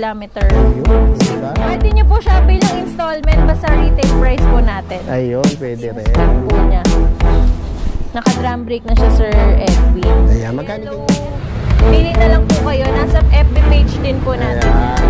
kilometer. Ayun, diba? Pwede niyo po siya bilang installment basta retail price po natin. Ayun, pwede rin. Stock po niya. Naka-drum brake na siya, Sir Edwin. Ayan, magkano Hello. Pili na lang po kayo. Nasa FB page din po natin. Ayan.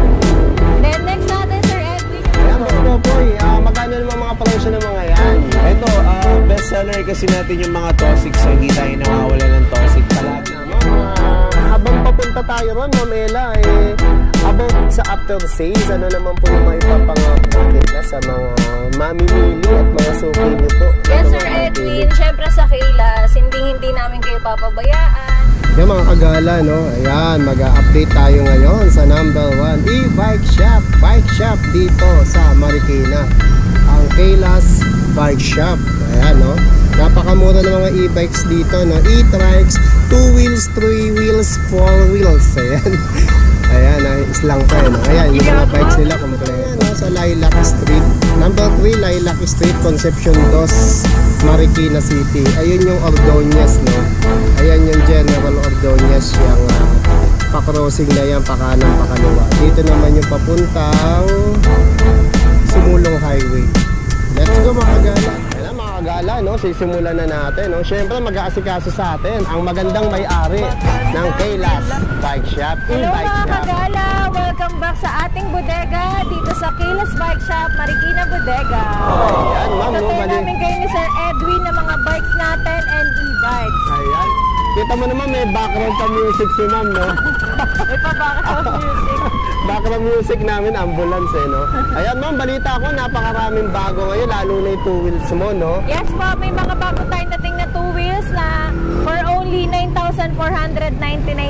Then next natin, Sir Edwin. Ayan, Boss Popoy, ah, magkano naman mga presyo ng mga yan? Ito, ah, best seller kasi natin yung mga Tosik so hindi tayo nawawala ng Tosik palagi. Ma'am, ah, habang papunta tayo ron, Ma'am Ella, eh, about sa after sales, ano naman po yung maipapangako nila sa mga mamimili at mga suki niyo po? Yes, Ano Sir mga Edwin. Siyempre sa Kailas, hindi hindi namin kayo papabayaan. Yan mga kagala, no? Ayan, mag-update tayo ngayon sa number 1 e-bike shop, bike shop dito sa Marikina. Ang Kailas Bike Shop. Ayan, no? Napakamura ng mga e-bikes dito, no? E-trikes, 2 wheels, 3 wheels, 4 wheels. Ayan. Ayan, ayos lang pa, no? Ayan, yung mga bikes nila. Ayan, no? Sa Lilac Street. Number 3, Lilac Street, Concepcion 2, Marikina City. Ayun yung Ordonez, no? Ayan yung General Ordonez, yung uh, pa-crossing na yan, pakanan, pakaliwa. Dito naman yung papuntang Sumulong Highway. Let's go mga kagala. Kagala, no? sisimulan na natin. No? Siyempre mag-aasikaso sa atin ang magandang may-ari ng Kailas Bike Shop. Hello E-Bike mga Shop. kagala! Welcome back sa ating bodega dito sa Kailas Bike Shop, Marikina Bodega. Ayan, ma'am, no? Tatayin Bali. namin kayo ni Sir Edwin ng mga bikes natin and e-bikes. Ayan. Kita mo naman may background sa music si ma'am, no? May pabaka music. background music namin, ambulance eh, no? Ayan ma'am, balita ko, napakaraming bago ngayon, lalo na yung two wheels mo, no? Yes po, may mga bago tayong dating na two wheels na for only 9,499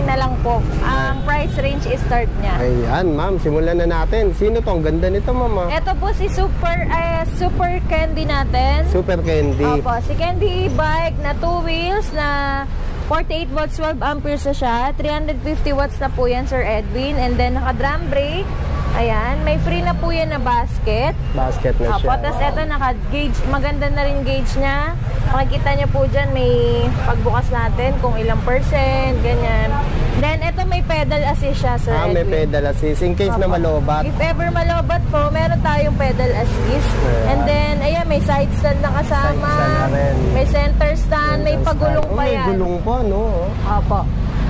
na lang po. Ang price range is start niya. Ayan, ma'am, simulan na natin. Sino to? Ang ganda nito, ma'am. ah. Ito po si Super eh, Super Candy natin. Super Candy. Opo, si Candy e-bike na two wheels na 48 volts 12 amperes na siya. 350 watts na po yan, Sir Edwin. And then naka-drum brake. Ayan, may free na po yan na basket. Basket na Opo, siya. tapos ito naka-gauge, maganda na rin gauge niya. Makikita niyo po dyan, may pagbukas natin kung ilang percent, ganyan. Then ito may pedal assist siya, Sir Ah, may Edwin. pedal assist. In case na Opo. malobat. If ever malobat po, meron tayong pedal assist. Ayan. And then, ayan, may side stand na kasama. Side stand na rin. May center may pagulong stand. pa Oh, may yan. gulong pa, no? Opo.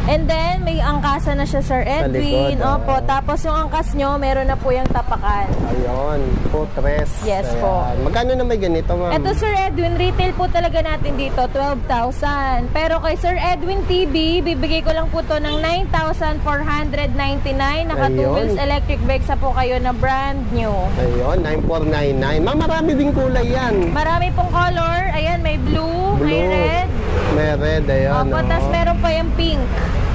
And then, may angkasa na siya, Sir Edwin. likod, ah. Opo. Tapos yung angkas nyo, meron na po yung tapakan. Ayun, footrest. Yes po. Magkano na may ganito, ma'am? Ito, Sir Edwin, retail po talaga natin dito, 12,000. Pero kay Sir Edwin TV, bibigay ko lang po to ng 9,499. Naka 2 Ayun. wheels electric bike sa po kayo na brand new. Ayun, 9499. Ma'am, marami din kulay yan. Marami pong color. Ayan, may blue, may Blue. red. May red, ayun. Opo, oh. tas meron pa yung pink.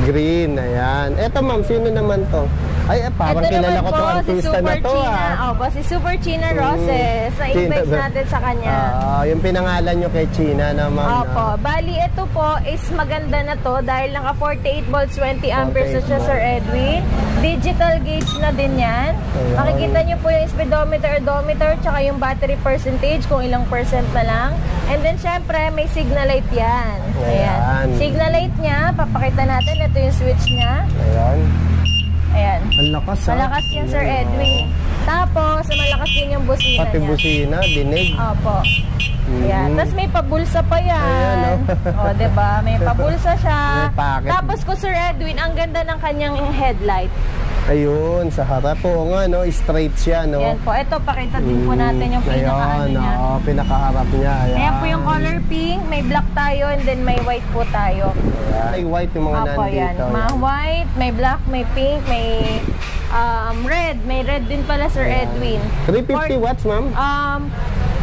Green, ayan. Eto, ma'am, sino naman to? Ay, eh, parang Ito kilala naman ko po, to si artista Super na to, China. ah. Opo, si Super China Roses. Na China invites ba? natin sa kanya. Ah, yung pinangalan nyo kay China na, ma'am. Opo. na- Bali, ito po is maganda na to dahil naka 48 volts, 20 amperes na 48 siya, Sir Edwin. Digital gauge na din yan. Ayan. Makikita nyo po yung speedometer, odometer, tsaka yung battery percentage kung ilang percent na lang. And then, syempre, may signal light yan. Ayan. Signal light niya, papakita natin. Ito yung switch niya. Ayan. Ayan. Ang lakas, ha? Malakas yan, Sir Edwin. Tapos, malakas din yung oh. busina Pati niya. busina, dinig. Opo. Ayan. Mhm. Tapos may pabulsa pa yan. Ayan, oh. o, diba? May pabulsa siya. May packet. Tapos ko, Sir Edwin, ang ganda ng kanyang headlight. Ayun, sa harap po nga, no? Straight siya, no? Ayan po. Ito, pakita din po natin yung pinaka ano Ayun, niya. oo, pinakaharap niya. Ayan. Ayan po yung color pink. May black tayo and then may white po tayo. Ayan. Ay, white yung mga Opo, nandito. yan. Mga white, may black, may pink, may um, red. May red din pala, Sir Ayan. Edwin. 350 watts, ma'am? Um,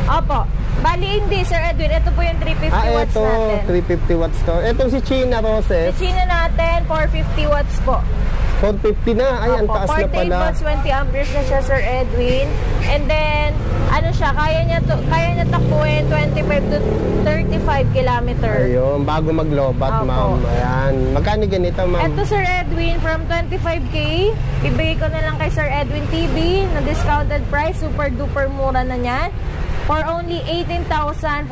opo. Bali, hindi, Sir Edwin. Ito po yung 350 Ah, watts ito, natin. 350 watts to. Ito si China Roses, Sa China natin, 450 watts po. 450 na. Ay, ang Opo, taas na 48 pala. volts, 20 amperes na siya, Sir Edwin. And then, ano siya, kaya niya, to, kaya niya takbuhin 25 to 35 kilometer. Ayun, bago maglobat, Opo. ma'am. Ayan. Magkano ganito, ma'am? Ito, Sir Edwin, from 25K, ibigay ko na lang kay Sir Edwin TV na discounted price, super duper mura na niyan. For only 18,499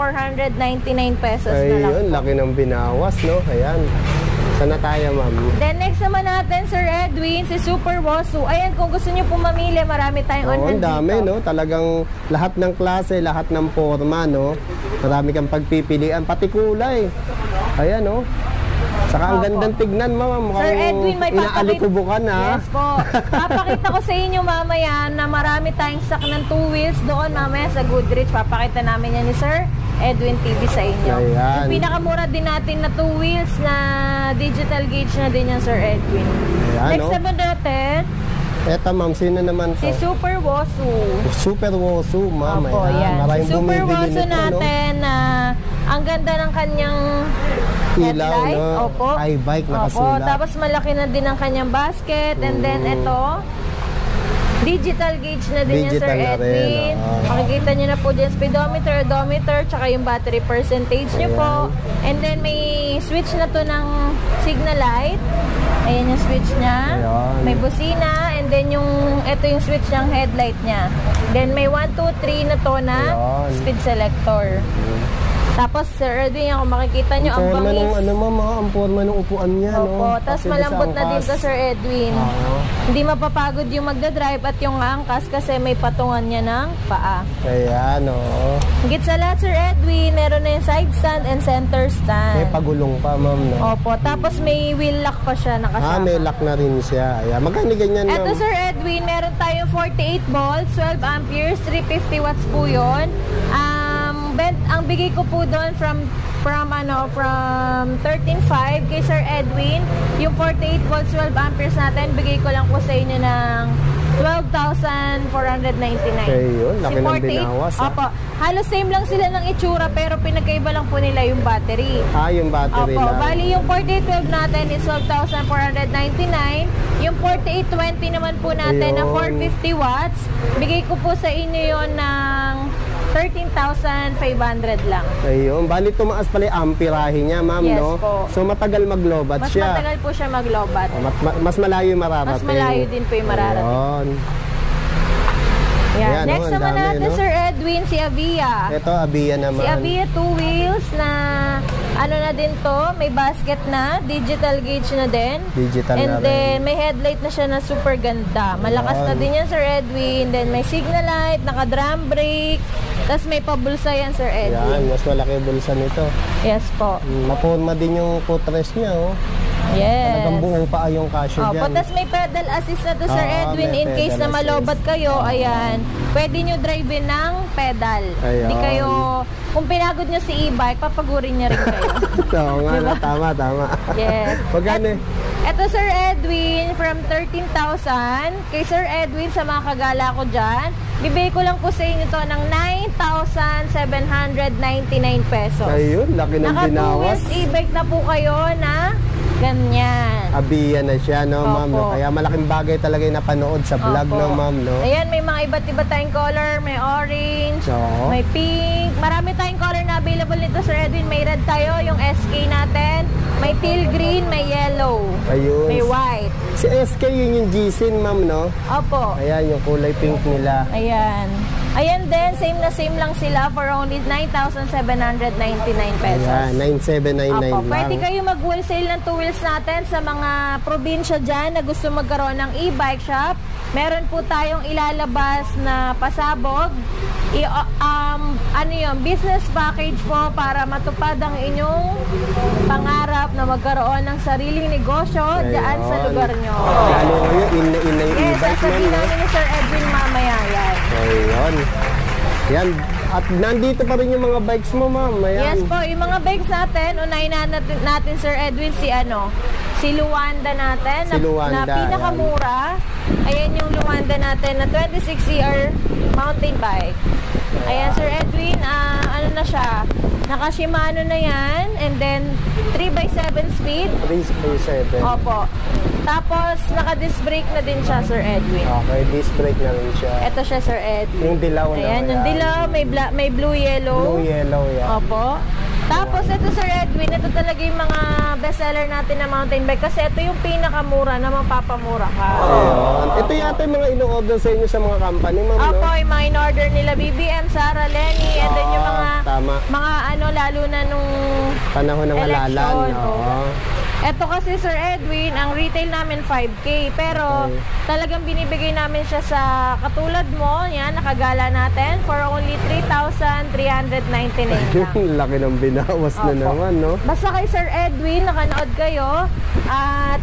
pesos na lang. Ayun, laki ng binawas, no? Ayan. Saan na tayo, ma'am? Then next naman natin, Sir Edwin, si Super Wosu. Ayan, kung gusto niyo po mamili, marami tayong on Oo, hand ang dami, dito. no? Talagang lahat ng klase, lahat ng forma, no? Marami kang pagpipilian, pati kulay. Ayan, no? Saka ang Opo. gandang tignan, ma'am. Mukhang Sir Edwin, may papakita. inaalikubukan, ha? Yes po. Papakita ko sa inyo mamaya na marami tayong stock ng two wheels doon mamaya sa Goodrich. Papakita namin yan ni Sir Edwin TV sa inyo. Ayan. Yung pinakamura din natin na two wheels na digital gauge na din yan Sir Edwin. Ayan, Next no? naman natin, Eto, ma'am, sino naman to? si Super Wosu. Super Wosu, ma'am. Opo, yan. Maraming Si Super Wosu no? natin na ang ganda ng kanyang Ilaw, headlight. no? Opo. iBike Opo, nakasulat. tapos malaki na din ang kanyang basket. And then Mm. ito, digital gauge na din yan, Sir Digital na rin, Edwin. oo. Makikita nyo na po dyan, speedometer, odometer, tsaka yung battery percentage nyo po. And then may switch na to ng signal light. Ayan yung switch niya. Ayan. May busina. And then yung, ito yung switch ng headlight niya. Then may 1, 2, 3 na to na Ayan. speed selector. Tapos, Sir Edwin, kung makikita nyo, Ang ang forma bangis. nung ano, ma'am, ha? Ang forma ng upuan niya, no? Opo, tapos malambot na din angkas. to, Sir Edwin. Oo. Hindi mapapagod yung magdadrive at yung angkas kasi may patungan niya ng paa. Ayan, oo. Higit sa lahat, Sir Edwin, meron na yung side stand and center May stand. pagulong pa, ma'am, no? Opo, tapos may wheel lock pa siya nakasama. Ah, may lock na rin siya. Ayan. Magkano ganyan, ma'am? Eto Sir Edwin, meron tayong 48 volts, 12 amperes, 350 watts po yun. Um, bent, ang bigay ko po doon from from ano from 13.5 kay Sir Edwin yung 48 volts 12 amperes natin bigay ko lang po sa inyo ng 12,499 Okay, yun. Laki Si ng 48 binawas, ah. Opo, halos same lang sila ng itsura pero pinagkaiba lang po nila yung battery Ah, yung battery Opo, lang. bali yung 4812 natin is 12,499. Yung 4820 naman po natin na Ayun. 450 watts, bigay ko po sa inyo yon ng 13,500 lang. Ayun. Bali, tumaas pala yung amperahe niya, ma'am, Yes no? po. So, matagal maglobat Mas siya. matagal po siya maglobat. Oh, Mas, ma- mas malayo yung mararating. Mas malayo din po yung mararating. Ayun. Yan. Ayan, Next oh, naman dami, natin, no? Sir Edwin, si Avia. Ito, Abia naman. Si Avia two wheels na ano na din to, may basket na, digital gauge na din. Digital And na rin. then may headlight na siya na super ganda. Malakas na Yan. din yan Sir Edwin. Then may signal light, naka drum brake. Tapos may pabulsa yan Sir Yan, Edwin. mas malaki bulsa nito. Yes po. Mm, Maporma din yung footrest niya, oh. Yes. Talagang buong paa yung kasyo Opo, dyan. tapos may pedal assist na to Sir Oo, Edwin may in case pedal na malobat assist. kayo, ayan. Pwede nyo drive ng pedal. Ayun. Di kayo, kung pinagod nyo si e-bike, papagurin nyo rin kayo. Oo nga, na, tama, tama. Yes. Magkano eh? Ito Sir Edwin from 13,000 kay Sir Edwin sa mga kagala ko dyan. Bibigay ko lang po sa inyo to ng 9,799 pesos. Ayun, laki ng Naka two binawas. wheels e-bike na po kayo na ganyan. Abia na siya, no, Opo. ma'am? No? Kaya malaking bagay talaga yung napanood sa vlog, Opo. no, ma'am, no? Ayan, may mga iba't iba tayong color. May orange, Oo. may pink. Marami tayong color na available nito, Sir Edwin. May red tayo, yung SK natin. May teal green, may yellow. Ayun. May white. Si SK yun yung G-Sin, ma'am, no? Opo. Ayan, yung kulay pink nila. Ayan. Ayan din, same na same lang sila for only 9,799 pesos. Ayan, 9799 Opo, lang. pwede kayo mag-wholesale ng two wheels natin sa mga probinsya dyan na gusto magkaroon ng e-bike shop. Meron po tayong ilalabas na pasabog. I, um, ano yun, business package po para matupad ang inyong pangarap na magkaroon ng sariling negosyo dyan sa lugar nyo. Lalo ngayon, in na in na yung Yes, e-bike, ma'am, sasabihin namin ni Sir Edwin. Ayun. Yan. At nandito pa rin yung mga bikes mo, ma'am. Ayan. Yes po, yung mga bikes natin, unahin na natin, natin Sir Edwin si ano, si Luanda natin Si Luanda, na, na pinakamura. Ayan yung Luanda natin na 26CR mountain bike. Ayan Sir Edwin, ah, ano na siya, naka Shimano na yan and then 3x7 speed. 337. Opo. Tapos naka disc brake na din siya Sir Edwin. Okay, disc brake na rin siya. Ito siya Sir Edwin. Yung dilaw na Ayan, yung dilaw, may, bla- may blue yellow. Blue, yellow, yan. Opo. Tapos ito Sir Edwin, ito talaga yung mga bestseller natin na mountain bike kasi ito yung pinakamura na mapapamura ka. Ayun. Ito yata yung mga ino-order sa inyo sa mga company, ma'am, Opo, no? yung mga in-order nila BBM, Sara, Lenny, and then yung mga Ah, tama. mga ano lalo na nung Panahon ng Election, halalan. oo. Ito kasi Sir Edwin, ang retail namin 5K. Pero Okay. talagang binibigay namin siya sa katulad mo. Yan, nakagala natin for only 3,399 lang. Laki ng binawas na Opo. naman, no? Basta kay Sir Edwin, nakanood kayo at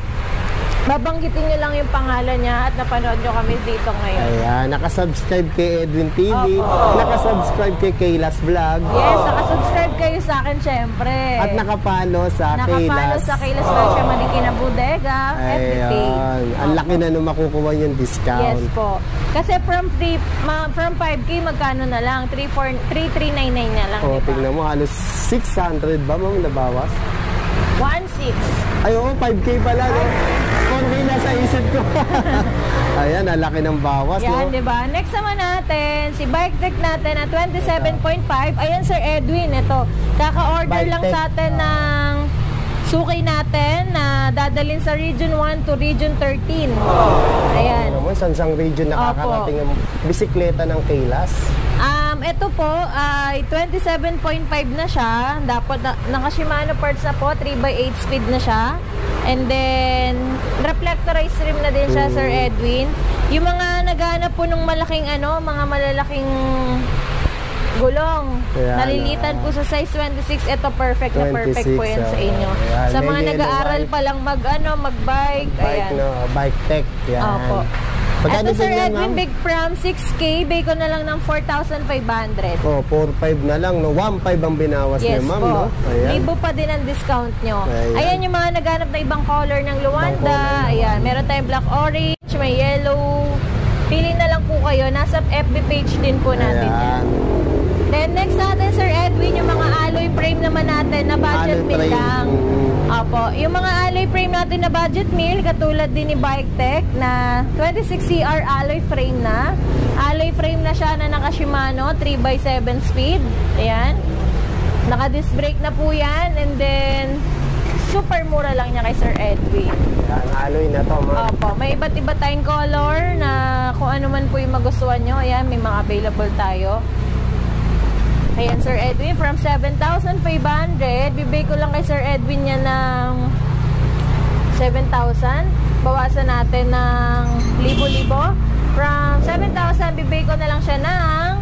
babanggitin nyo lang yung pangalan niya at napanood nyo kami dito ngayon. Ayan, nakasubscribe kay Edwin TV, Opo. nakasubscribe kay Kaylas Vlog, Yes, nakasubscribe kayo sa akin syempre. at nakapalo sa Nakapalo Kaylas. sa Kailas Fashion Marikina Bodega, FB page. Ayan, ang laki na nung makukuha yung discount. Yes po. Kasi from 3 ma, from 5K magkano na lang? 3 3399 na lang, O, di ba? tingnan mo, halos 600 ba, ma'am, nabawas? 1.6. Ay, oo, 5K pala, no? 4K na sa isip ko. Ayan, ang laki ng bawas, Yan, no? di ba? Next naman natin, si Bike Tech natin na 27.5. Ayan, Sir Edwin, ito. Kaka-order Bike lang Tech. sa atin ng suki natin na dadalhin sa Region 1 to Region 13. Ayan. Ano mo, sansang region nakakarating ang bisikleta ng Kaylas. Ito po ay 27.5 na siya. Dapat na, naka Shimano parts na po, 3x8 speed na siya. And then reflectorized rim na din siya, Mm. Sir Edwin. Yung mga naghahanap po ng malaking ano, mga malalaking gulong. Ayan, Nalilitan ah. po sa size 26. Ito perfect na perfect po 26, yan sa ah. inyo. Ayan, sa mga nag-aaral pa lang mag ano, mag-bike. Bike, ayan. no? Bike tech. Yan. Opo. Pagkano Ito Sir yan, Edwin, big pram 6K, bay ko na lang ng 4,500. Oh, 4.5 na lang, no? 1.5 ang binawas Yes niya, ma'am, no? Ayan. Libo pa din ang discount nyo. Ayan. Ayan. yung mga naghanap na ibang color ng Luanda. color. Ayan, meron tayong black orange, may yellow. Pili na lang po kayo. Nasa FB page din po natin yan. Then next natin, Sir Edwin, yung mga alloy frame naman natin na budget Alloy meal frame. lang. Mhm. Opo. Yung mga alloy frame natin na budget meal, katulad din ni Bike Tech na 26CR alloy frame na. Alloy frame na siya na naka Shimano 3x7 speed. Ayan. Naka disc brake na po yan. And then, super mura lang niya kay Sir Edwin. Ayan, alloy na to, ma'am. Opo. May iba't iba tayong color na kung ano man po yung magustuhan nyo. Ayan, may mga available tayo. Ayan, Sir Edwin, from 7,500, bibigay ko lang kay Sir Edwin niya ng 7,000. Bawasan natin ng libo-libo. From 7,000, bibigay ko na lang siya ng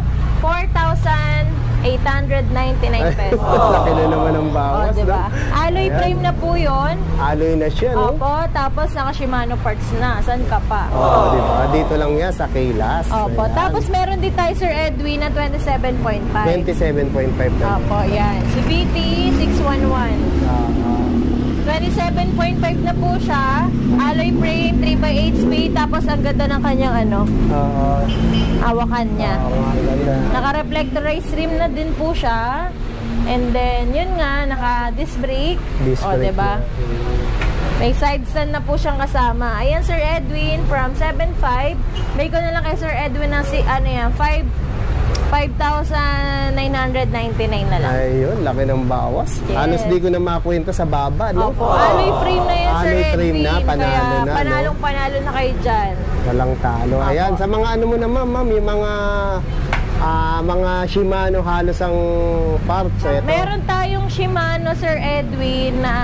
4,899 pesos. Laki na naman ang bawas, diba? no? Alloy Ayan. frame na po yun. Alloy na siya, no? Opo, tapos naka Shimano parts na. Saan ka pa? Oo, di ba? Dito lang yan sa Kaylas. Opo. Ayan. Tapos meron din tayo Sir Edwin na 27.5. 27.5 na. Opo, yan. Si BT 611. Ah, 27.5 na po siya. Alloy frame, 3x8 speed. Tapos ang ganda ng kanyang ano, ah, hawakan niya. ganda. Naka-reflectorized rim na din po siya. And then, yun nga, naka-disc brake. Disc o, brake diba? na. May side stand na po siyang kasama. Ayan, Sir Edwin, from 7.5. May ko na lang kay Sir Edwin ng si, ano yan, 5 5,999 na lang. Ayun, laki ng bawas. Yes. Di ko na makwenta sa baba, no? Opo, alloy frame na yan, Sir Alloy frame na, panalo Kaya na, no? panalong panalo na kayo dyan. Walang talo. Opo. Ayan, sa mga ano mo naman, ma'am, yung mga ah, mga Shimano halos ang parts. Ito. Meron tayong Shimano, Sir Edwin, na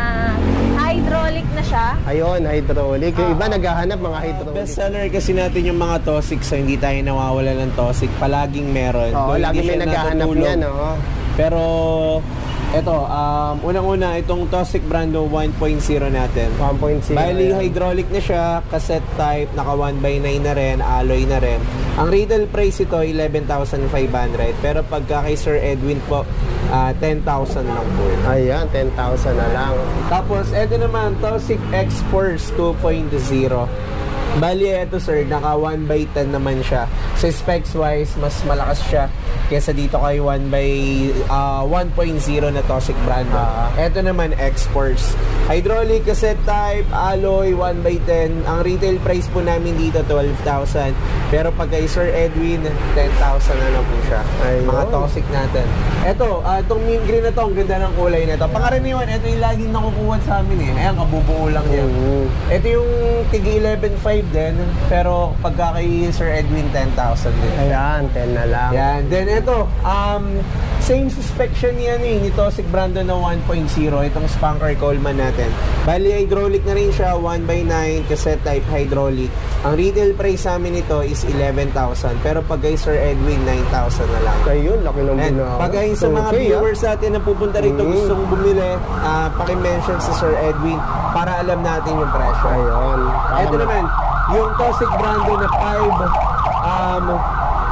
hydraulic na siya. Ayun, hydraulic. Yung Oo. iba naghahanap mga hydraulic. Best seller kasi natin yung mga Tosik so hindi tayo nawawala ng Tosik. Palaging meron. Oo, Though lagi hindi may siya naghahanap natutulog. niya, no? Pero eto, um, unang-una itong Tosik Brando 1.0 natin. 1.0. Bali, ayan. hydraulic na siya, cassette type, naka 1x9 na rin, alloy na rin. Ang retail price ito, 11,500. Pero pagka kay Sir Edwin po, ah, 10,000 lang po. Ayan, 10,000 na lang. Tapos, eto naman, Tosik X-Force 2.0. Bali, eto sir, naka 1x10 naman siya. Sa specs wise, mas malakas siya kesa dito kay 1x ah, 1.0 na Tosik brand. Ah. Eto naman, X-Force. Hydraulic cassette type, alloy, 1x10. Ang retail price po namin dito, 12,000. Pero pag kay Sir Edwin, 10,000 na lang po siya. Ayun. Mga Tosik natin. Eto, ah, itong mint green na to, ang ganda ng kulay na to. Pangaraniwan, ito yung laging nakukuha sa amin eh. Ayan, kabubuo lang yan. Ito yung tigi 11.5 din, pero pagka kay Sir Edwin, 10,000 din. Ayan, 10 na lang. Yan. Then, ito, um, same suspension ni ano eh, ni Tosik Brando na 1.0, itong Spanker Coleman natin. Bali, hydraulic na rin siya, 1x9, cassette type hydraulic. Ang retail price sa amin nito is 11,000. Pero pag kay Sir Edwin, 9,000 na lang. Ayun, laki ng binawa. pag ayun sa mga Okay, ah. viewers natin na pupunta rito, Mm. gustong bumili, ah, paki-mention sa Sir Edwin para alam natin yung presyo. Ayun. Ito naman, yung Tosik Brando na 5, um,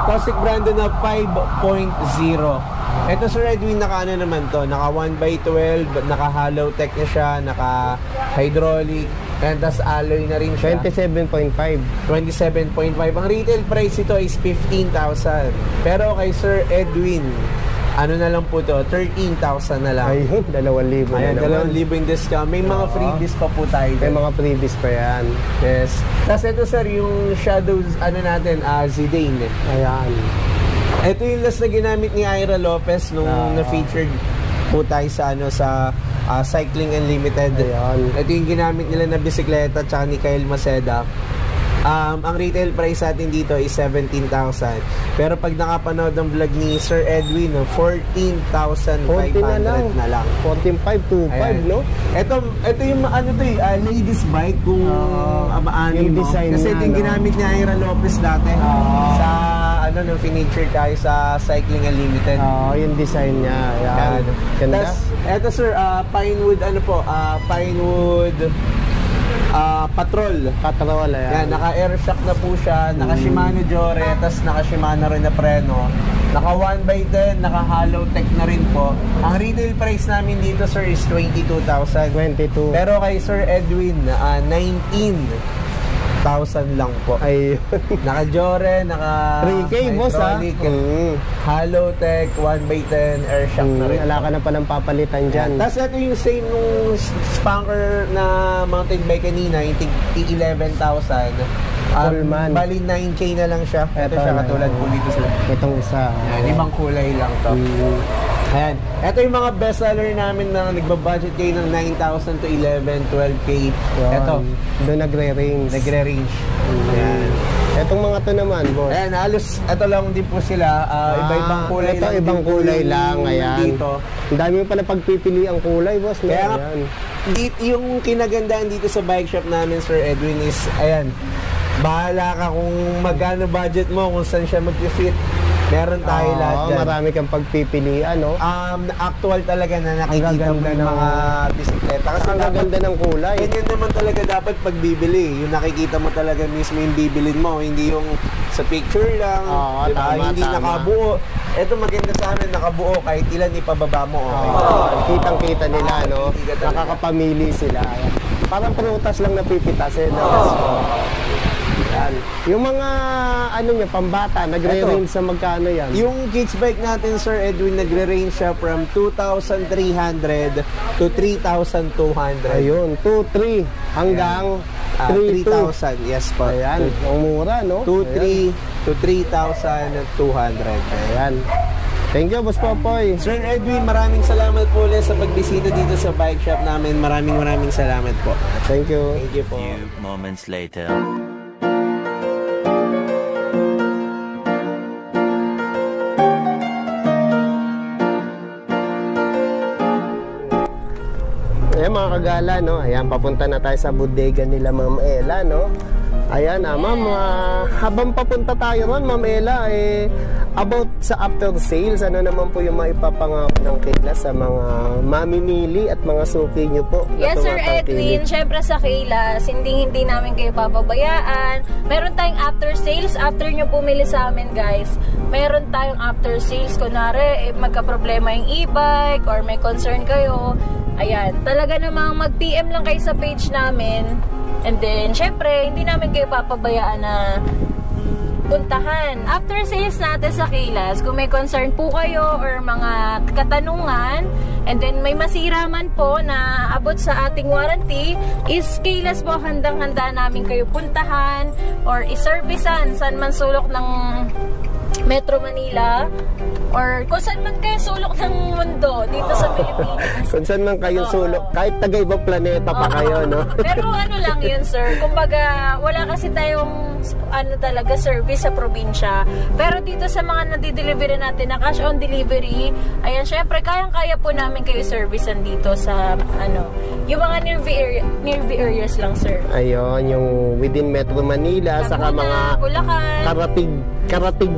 Tosik Brando na 5.0. Ito Sir Edwin, naka ano naman to, naka 1x12, naka hollow tech na siya, naka hydraulic, and tas alloy na rin siya. 27.5. 27.5. Ang retail price ito is 15,000. Pero kay Sir Edwin, ano na lang po to, 13,000 na lang. Ayun, 2,000 Ayan, na naman. 2,000 yung discount. May mga Oo. freebies pa po tayo. May dyan. mga previous pa yan. Yes. Tapos ito sir, yung Shadows, ano natin, ah Zidane. Ayan. Ito yung last na ginamit ni Ira Lopez nung Ah. na-featured po tayo sa ano sa ah, Cycling Unlimited. Ayan. Ito yung ginamit nila na bisikleta tsaka ni Kyle Maceda. Um, ang retail price natin dito is 17,000. Pero pag nakapanood ng vlog ni Sir Edwin, no, 14,500 40 na lang. na lang. 14.5 to 5, Ayan. no? Ito, ito yung ano to eh, ah, ladies bike kung Ah, amaani yung mo. design Kasi ito yung no? ginamit ni Ira Lopez dati Ah. sa ano nung finiture tayo sa Cycling Unlimited. Oo, yung design niya. Yan. Ganda. Tas, eto sir, ah, Pinewood ano po, ah, Pinewood uh, patrol. Patrol, ayan. Yan, naka-air shock na po siya, naka Shimano Jore, mm. tas naka Shimano rin na preno. Naka 1x10, naka hollow tech na rin po. Ang retail price namin dito sir is 22,000. 22. Pero kay Sir Edwin, ah, uh, 19. 1,000 lang po. Ay, naka Jore, naka 3K boss ha. Mm. Halotech 1 by 10 air shock mm. na rin. Wala ka na palang papalitan diyan. Tapos ito yung same nung spanker na mountain bike kanina, yung 11,000. Um. Bali 9K na lang siya. Ito, ito siya katulad po dito sa... Itong isa. Yan, ibang kulay lang to. Mm. Ayan. Ito yung mga best seller namin na nagbabudget kayo ng 9,000 to 11, 12K. Yun. Ito, Doon nagre-range. nagre-range. Ayan. Etong mga to naman, boss. Ayan, halos ito lang din po sila. Ah, iba-ibang kulay ito, lang. ibang kulay lang. Ayan. Dito. Ang dami mo pala pagpipili ang kulay, boss. No? Kaya Ayan. yung kinagandaan dito sa bike shop namin, Sir Edwin, is, ayan, bahala ka kung magkano budget mo, kung saan siya mag-fit. Meron tayo Oo, lahat dyan. marami kang pagpipilian, no? Um, actual talaga na nakikita mo gaganda yung ng- mga bisikleta. Kasi Ang dapat, gaganda ng kulay. ganyan naman talaga dapat pagbibili. Yung nakikita mo talaga mismo yung bibilin mo. Hindi yung sa picture lang. Oo, diba? tama, Hindi tama. nakabuo. Ito maganda sa amin, nakabuo. Kahit ilan ipababa mo, okay. Oo, kitang-kita nila, Ah, no? Nakakapamili sila. Parang prutas lang napipitasin. No? Yan. Yung mga, ano niya, pambata, nagre-range sa magkano yan? Yung kids bike natin, Sir Edwin, nagre-range siya from 2,300 to 3,200. Ayun, 2, 3 hanggang Ah, 3, 2. 3,000, yes po. Ayan, ang mura, no? 2, 3 to 3,200. Ayan. Thank you, Boss Popoy. Sir Edwin, maraming salamat po ulit sa pagbisita dito sa bike shop namin. Maraming maraming salamat po. Thank you. Thank you po. few moments later. Kagala, no? Ayan, papunta na tayo sa bodega nila Ma'am Ella, no? Ayan, ah, ma'am, ah, habang papunta tayo ron, Ma'am Ella, eh, about sa after sales, ano naman po yung maipapangako ng Kayla sa mga mamimili at mga suki nyo po? na Yes, Sir tumatangkilik? Edwin. Siyempre sa Kailas, hindi hindi namin kayo pababayaan. Meron tayong after sales. After nyo pumili sa amin, guys, meron tayong after sales. Kunwari, eh, magka-problema yung e-bike or may concern kayo. Ayan, talaga namang mag-PM lang kayo sa page namin. And then, syempre, hindi namin kayo papabayaan na puntahan. After sales natin sa Kilas, kung may concern po kayo or mga katanungan, and then may masira man po na abot sa ating warranty, is Kilas po handang-handa namin kayo puntahan or iservicean saan man sulok ng Metro Manila or kung saan man kayo sulok ng mundo dito sa Pilipinas. Kung saan man kayo sulok, kahit taga ibang planeta pa Oo. kayo, no? Pero ano lang yun, sir. Kumbaga, wala kasi tayong ano talaga service sa probinsya. Pero dito sa mga nadidelivery natin na cash on delivery, ayan, syempre, kayang-kaya po namin kayo servicean dito sa ano, yung mga nearby, area, nearby areas lang, sir. Ayun, yung within Metro Manila, saka Laguna, mga Bulacan. karatig, karatig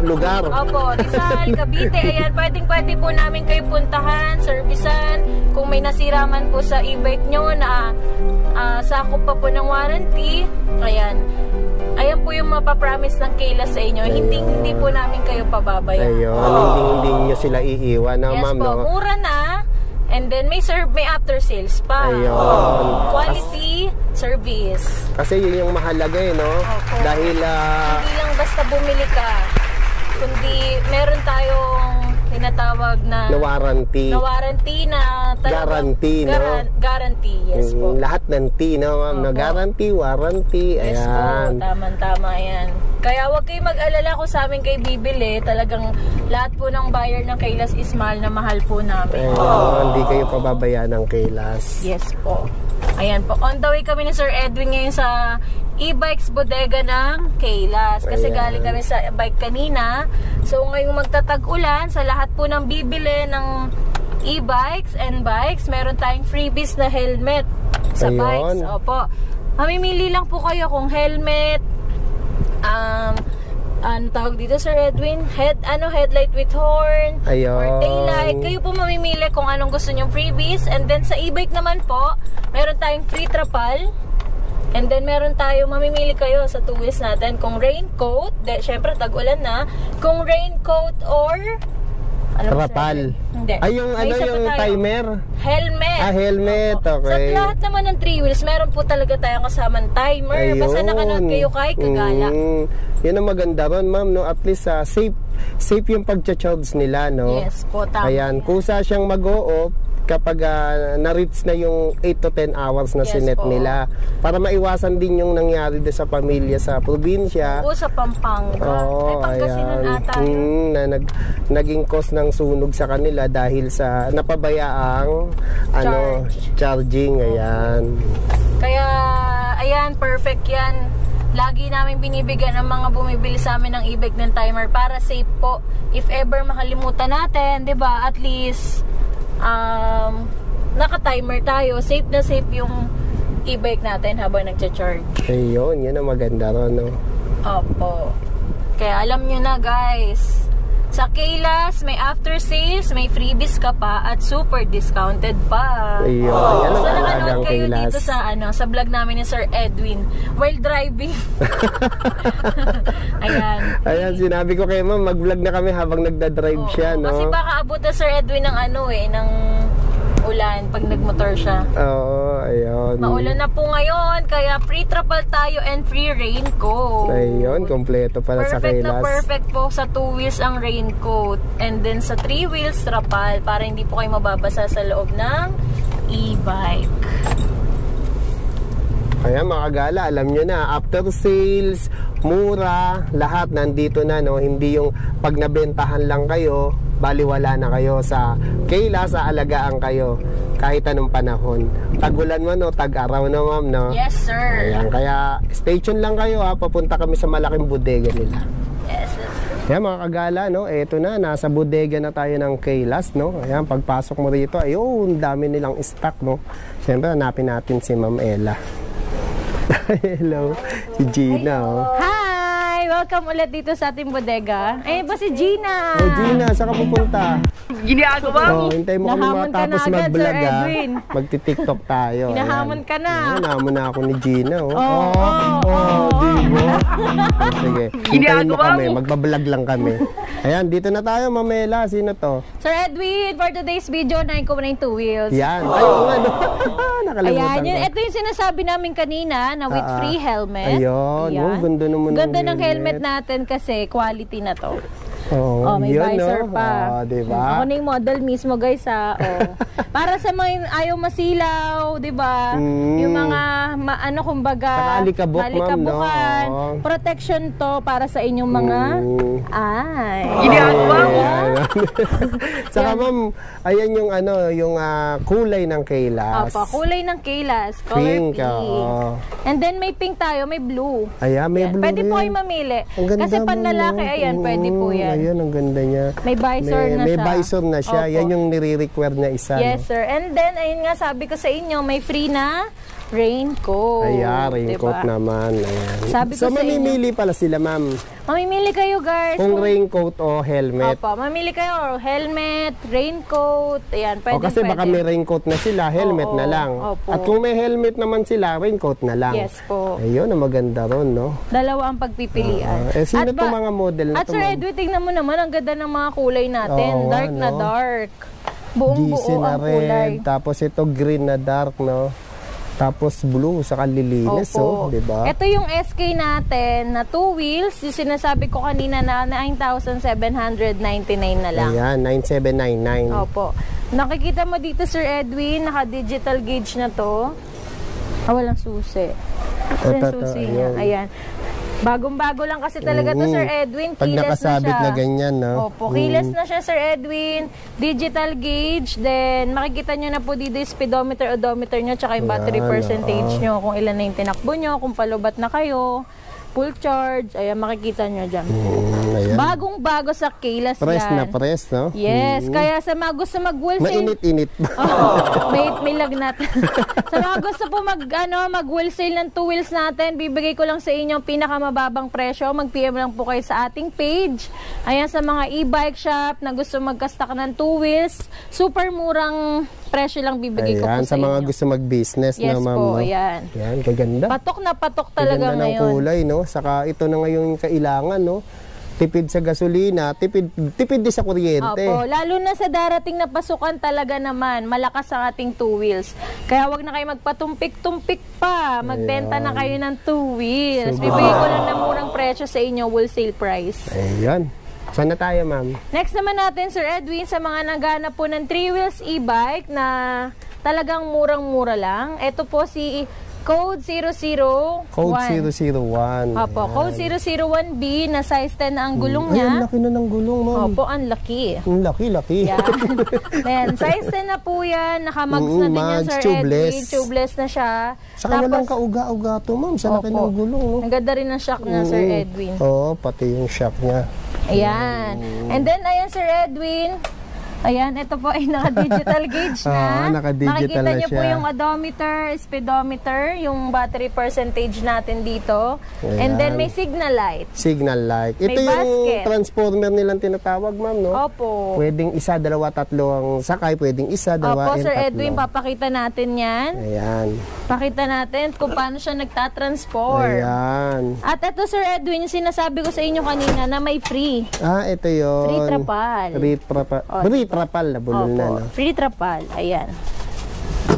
lugar. Opo, Rizal, Cavite, ayan, pwedeng pwede po namin kayo puntahan, servicean, kung may nasira man po sa e-bike nyo na ah, sakop pa po ng warranty, ayan, ayan po yung mapapromise ng Kayla sa inyo, hindi hindi po namin kayo pababayan. Ayun, hindi, hindi nyo sila iiwan, no, Yes ma'am, po, no? mura na, and then may serve, may after sales pa. Ayun. Quality service. Kasi yun yung mahalaga, eh, no? Opo. Dahil, ah, Hindi lang basta bumili ka, kundi meron tayong tinatawag na na warranty. na warranty na talagang- Guarantee, no? Garan- guarantee, yes po. Mm, lahat ng T, no, ma'am? Na Opo. guarantee, warranty, Yes po, ayan. tama-tama yan. Kaya huwag kayo mag-alala kung sa amin kayo bibili. Talagang lahat po ng buyer ng Kailas is mahal na mahal po namin. Ayun, hindi kayo pababayaan ng Kailas. Yes po. Ayan po. On the way kami ni Sir Edwin ngayon sa e-bikes bodega ng Kailas. Kasi Ayan. galing kami sa bike kanina. So ngayong magtatag-ulan, sa lahat po ng bibili ng e-bikes and bikes, meron tayong freebies na helmet sa Ayun. bikes. Opo. Mamimili lang po kayo kung helmet, um, ano tawag dito Sir Edwin? Head, ano, headlight with horn, Ayun. or taillight. Kayo po mamimili kung anong gusto nyong freebies. And then sa e-bike naman po, meron tayong free trapal. And then meron tayo, mamimili kayo sa two wheels natin kung raincoat, de, syempre tag-ulan na, kung raincoat or ano Sir Trapal. Hindi. Ay, yung May ano, isa pa yung tayo. timer. Helmet. Ah, helmet, Opo. okay. Sa lahat naman ng three wheels, meron po talaga tayong kasamang timer. Basta nakanood kayo kay Kagala. Mm, yun ang maganda ron, ma'am, no? At least ah, safe safe yung pagcha-charge nila, no? Yes po, tama. Ayan, kusa siyang mag-o-off kapag ah, na-reach na yung 8 to 10 hours na Yes sinet po. nila. Para maiwasan din yung nangyari din sa pamilya sa probinsya. Oo, sa Pampanga. Oo, Ay, Pangasinan ata. Mm, na nag, naging cause ng sunog sa kanila dahil sa napabayaang ano, charging, ayan. Kaya, ayan, perfect yan. Lagi namin binibigyan ng mga bumibili sa amin ng e-bike ng timer para safe po. If ever makalimutan natin, 'di ba? At least um naka-timer tayo. Safe na safe yung e-bike natin habang nagcha-charge. Ayun, yun ang maganda ron, no? Opo. Kaya alam nyo na guys, sa Kaylas, may after sales, may freebies ka pa, at super discounted pa. Ayun, yan ang Basta alagang nakanood kayo Kaylas. dito sa, ano, sa vlog namin ni Sir Edwin while driving. Ayan. Ayan, sinabi ko kay ma'am, mag-vlog na kami habang nagda-drive Oo, siya, no? Kasi baka abot na Sir Edwin ng ano eh, ng ulan pag nagmotor siya. Oo, ayun. Maulan na po ngayon, kaya free travel tayo and free raincoat. Ayun, kompleto pala sa Perfect Kailas. na perfect po sa two wheels ang raincoat. And then sa three wheels, trapal. Para hindi po kayo mababasa sa loob ng e-bike. Kaya mga kagala, alam nyo na, after sales, mura, lahat nandito na, no? Hindi yung pag nabentahan lang kayo, baliwala na kayo sa Kayla, sa alagaan kayo kahit anong panahon. Tagulan mo, no? Tag-araw na, ma'am, no? Yes, sir. Ayan, kaya stay tuned lang kayo, ha? Papunta kami sa malaking bodega nila. Yes, yes. Ayan mga kagala, no? Eto na, nasa bodega na tayo ng Kaylas, no? Ayan, pagpasok mo rito, ayun, dami nilang stock, no? Siyempre, hanapin natin si Ma'am Ella. Hello, Gina, oh. Hi! Welcome ulit dito sa ating bodega. Ayun ba si Gina? Oh, Gina, saan ka pupunta? Ginagawa mo. Oh, hintay mo kami Nahamon ka na matapos agad, mag-vlog, Sir ha? Edwin. Magti-tiktok tayo. Hinahamon ka na. Ayan, Hinahamon na ako ni Gina, oh. Oo, oh, oo, oh, di ba? Sige, hintayin mo Ginagawa kami, mo. magbablog lang kami. Ayan, dito na tayo, Mamela. Sino to? Sir Edwin, for today's video, nain ko na yung two wheels. Yan. Ay, oo nga, no? Nakalimutan Ayan, yun, ko. ito yung sinasabi namin kanina na with Ah, ah. free helmet. Ayun, oh, ganda naman ng Ganda ng helmet. Helmet natin kasi quality na to. Oo, Oh, may yun, visor no? pa. Oo, diba? Ako na yung model mismo, guys, ha. Oh. Para sa mga ayaw masilaw, di ba? Mm. Yung mga, ma, ano, kumbaga, Saka alikabok, ma'am, no? Protection to para sa inyong mga, Mm. ay. Ayan. Saka ma'am, ayan yung ano, yung ah, kulay ng Kaylas. Opo, kulay ng Kaylas, color Pink, pink. oo. And then may pink tayo, may blue. Ayan, may Yan. blue Pwede po rin. kayo mamili. Ang ganda Kasi mo, panlalaki, no? ayan, pwede po Mm, yan. Ayan, ang ganda niya. May visor may, na may siya. visor na siya. Opo. Yan yung nire-require niya isa. Yes, no? sir. And then, ayun nga, sabi ko sa inyo, may free na raincoat. Ayan, raincoat Diba? naman. Ayan. Sabi ko so, sa inyo- mamimili pala sila, ma'am. Mamimili kayo, guys. Kung raincoat o helmet. Opo, mamili kayo. Helmet, raincoat. Ayan, pwede, o kasi baka pwede. may raincoat na sila, helmet Oo, na lang. opo. At kung may helmet naman sila, raincoat na lang. Yes po. Ayun, ang maganda ron, no? Dalawa ang pagpipilian. Ah, eh, sino At ba- mga model na At Sir? Edwin, tingnan mo naman, ang ganda ng mga kulay natin. Oo, dark na ano? dark. Buong GC buo na ang kulay. red, tapos ito green na dark, no? Tapos blue, saka lilinis, oh, di ba? Ito yung SK natin na two wheels. Yung sinasabi ko kanina na 9,799 na lang. Ayan, 9799. Opo. Nakikita mo dito, Sir Edwin, naka-digital gauge na to. Ah, walang susi. Ito Ito, ito, susi niya. ayun. Ayan. Bagong-bago lang kasi talaga to, Mm. Sir Edwin. Pag Keyless nakasabit na siya. na ganyan, no? Opo, Mm. keyless na siya, Sir Edwin. Digital gauge. Then, makikita nyo na po dito yung speedometer, odometer nyo, tsaka yung battery Ayan, percentage oo. nyo. Kung ilan na yung tinakbo nyo, kung palubat na kayo. Full charge. Ayan, makikita nyo dyan. Mm, ayan. Bagong-bago sa keyless Press yan. na press, no? Yes, kaya sa mga gusto mag-wholesale, Mainit-init. Oh, may, may lagnat. sa mga gusto po mag, ano, mag-wholesale ng two wheels natin, bibigay ko lang sa inyo ang pinakamababang presyo. Mag-PM lang po kayo sa ating page. Ayan, sa mga e-bike shop na gusto magka-stock ng two wheels, super murang presyo lang bibigay ko po Ayan, sa, sa mga inyo. gusto mag-business yes na, ma'am. po, no? ayan. Ayan, kaganda. Patok na patok talaga Kaganda ng ngayon. kulay, no? Saka ito na ngayon yung kailangan, no? Tipid sa gasolina, tipid, tipid din sa kuryente. Opo, lalo na sa darating na pasukan talaga naman, malakas ang ating two wheels. Kaya wag na kayo magpatumpik-tumpik pa. Magbenta na kayo ng two wheels. Bibigay ko lang ng murang presyo sa inyo, wholesale price. Ayan. Saan na tayo, ma'am? Next naman natin, Sir Edwin, sa mga naghanap po ng three wheels e-bike na talagang murang-mura lang. Ito po si Code 001. Code 001. Opo, Code 001B na size 10 na ang gulong Ay, ang niya. laki na ng gulong, ma'am. Opo, ang laki. Ang laki, laki. Yan. Then, size 10 na po yan. Nakamags Mm, na din yan, Sir tubeless. Edwin. Tubeless na siya. Saka walang kauga-uga to, ma'am. Sa laki ng gulong, no? Ang ganda rin ng shock niya, Sir Mm. Edwin. Oo, pati yung shock niya. Ayan. And then, ayan, Sir Edwin. Ayan, ito po ay naka-digital gauge na. Oo, naka-digital Makikita na niyo po yung odometer, speedometer, yung battery percentage natin dito. And then, Ayan. may signal light. Signal light. Ito May yung basket. transformer nilang tinatawag, ma'am, no? Opo. Pwedeng isa, dalawa, tatlo ang sakay. Pwedeng isa, dalawa, Opo, and Sir tatlo. Edwin, papakita natin yan. Ayan. Pakita natin kung paano siya nagtatransform. Ayan. At ito, Sir Edwin, yung sinasabi ko sa inyo kanina na may free. Ah, ito yun. Free trapal. Free trapal. Oh, Free trapal na bulol na, no? Free trapal. Ayan.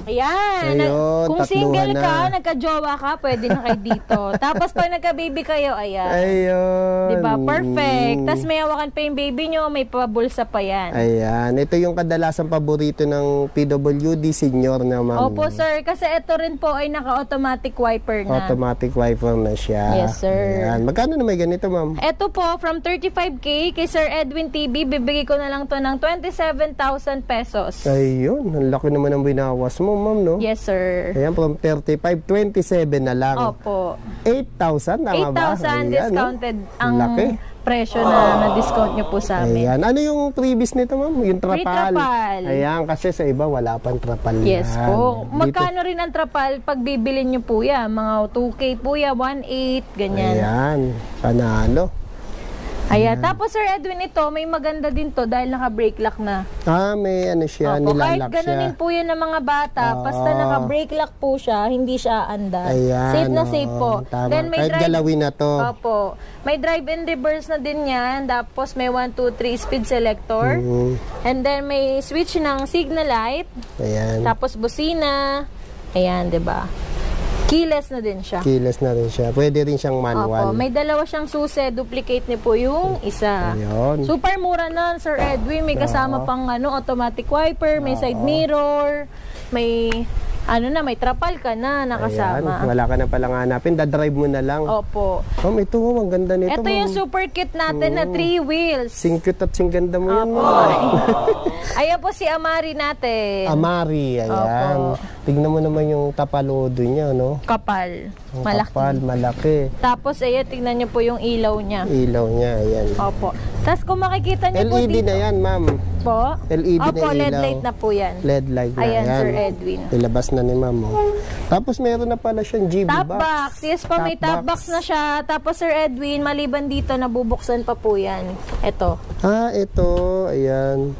Ayan. Nag- Ayun, Kung single ka, na. nagka-jowa ka, pwede na kayo dito. Tapos pag nagka-baby kayo, ayan. Ayun. Diba? Perfect. Mm. Tapos may hawakan pa yung baby nyo, may pabulsa pa yan. Ayan. Ito yung kadalasang paborito ng PWD senior na ma'am. Opo, sir. Kasi ito rin po ay naka-automatic wiper na. Automatic wiper na siya. Yes, sir. Ayan. Magkano na may ganito, ma'am? Ito po, from 35K kay Sir Edwin TV, bibigay ko na lang to ng 27,000 pesos. Ayun. Ang laki naman ang binawas mo, ma'am, no? Yes, sir. Ayan, from 35, 27 na lang. Opo. 8,000, tama ba? 8,000 Ayan, no? discounted ang Laki. presyo na na-discount nyo po sa amin. Ayan. Ano yung previous nito, ma'am? Yung trapal. Free trapal. Ayan, kasi sa iba wala pang trapal Yes yan. po. Dito- Magkano rin ang trapal pag bibilin nyo po yan? Mga 2K po yan, 1.8, ganyan. Ayan. Panalo. Ayan. Tapos Sir Edwin, ito, may maganda din to dahil naka-brake lock na. Ah, may ano siya, Opo, kahit nilalak siya. ganunin po yun ng mga bata, Oo. basta naka-brake lock po siya, hindi siya aandar. Ayan. safe na oo. safe po. Tama. Then may Kahit drive, galawin na to. Opo. May drive and reverse na din yan. Tapos may 1, 2, 3 speed selector. Mm, And then may switch ng signal light. ayan. Tapos busina. Ayan, 'di ba? Keyless na din siya. Keyless na rin siya. Pwede rin siyang Opo, manual. may dalawa siyang susi. Duplicate niyo po yung isa. Ayun. Super mura na, Sir Edwin. May kasama Oo. pang ano, automatic wiper, may side mirror, may ano na, may trapal ka na Ayan. nakasama. Wala ka na palang hanapin. Dadrive mo na lang. Opo. Ma'am, ito, ang ganda nito. Ito yung super kit natin na 3 wheels. Sing cute at sing ganda mo yan, Opo. ma'am. Ayan po si Amari natin. Amari, ayan. Opo. Tignan mo naman yung tapalodo niya, no? Kapal. Ang Malaki. kapal, malaki. Tapos ayan, tingnan niyo po yung ilaw niya. Ilaw niya, ayan. Opo. Tapos kung makikita niyo po LED dito na yan, ma'am. po. LED na Opo, LED ilaw. light na po yan. LED light na Ayan, yan. Sir Edwin. Ilabas na ni ma'am. Oh. Tapos meron na pala siyang GB Top box. box. Yes po, may top box na siya. Tapos Sir Edwin, maliban dito, nabubuksan pa po yan. Ito. Ah, ito. Ayan.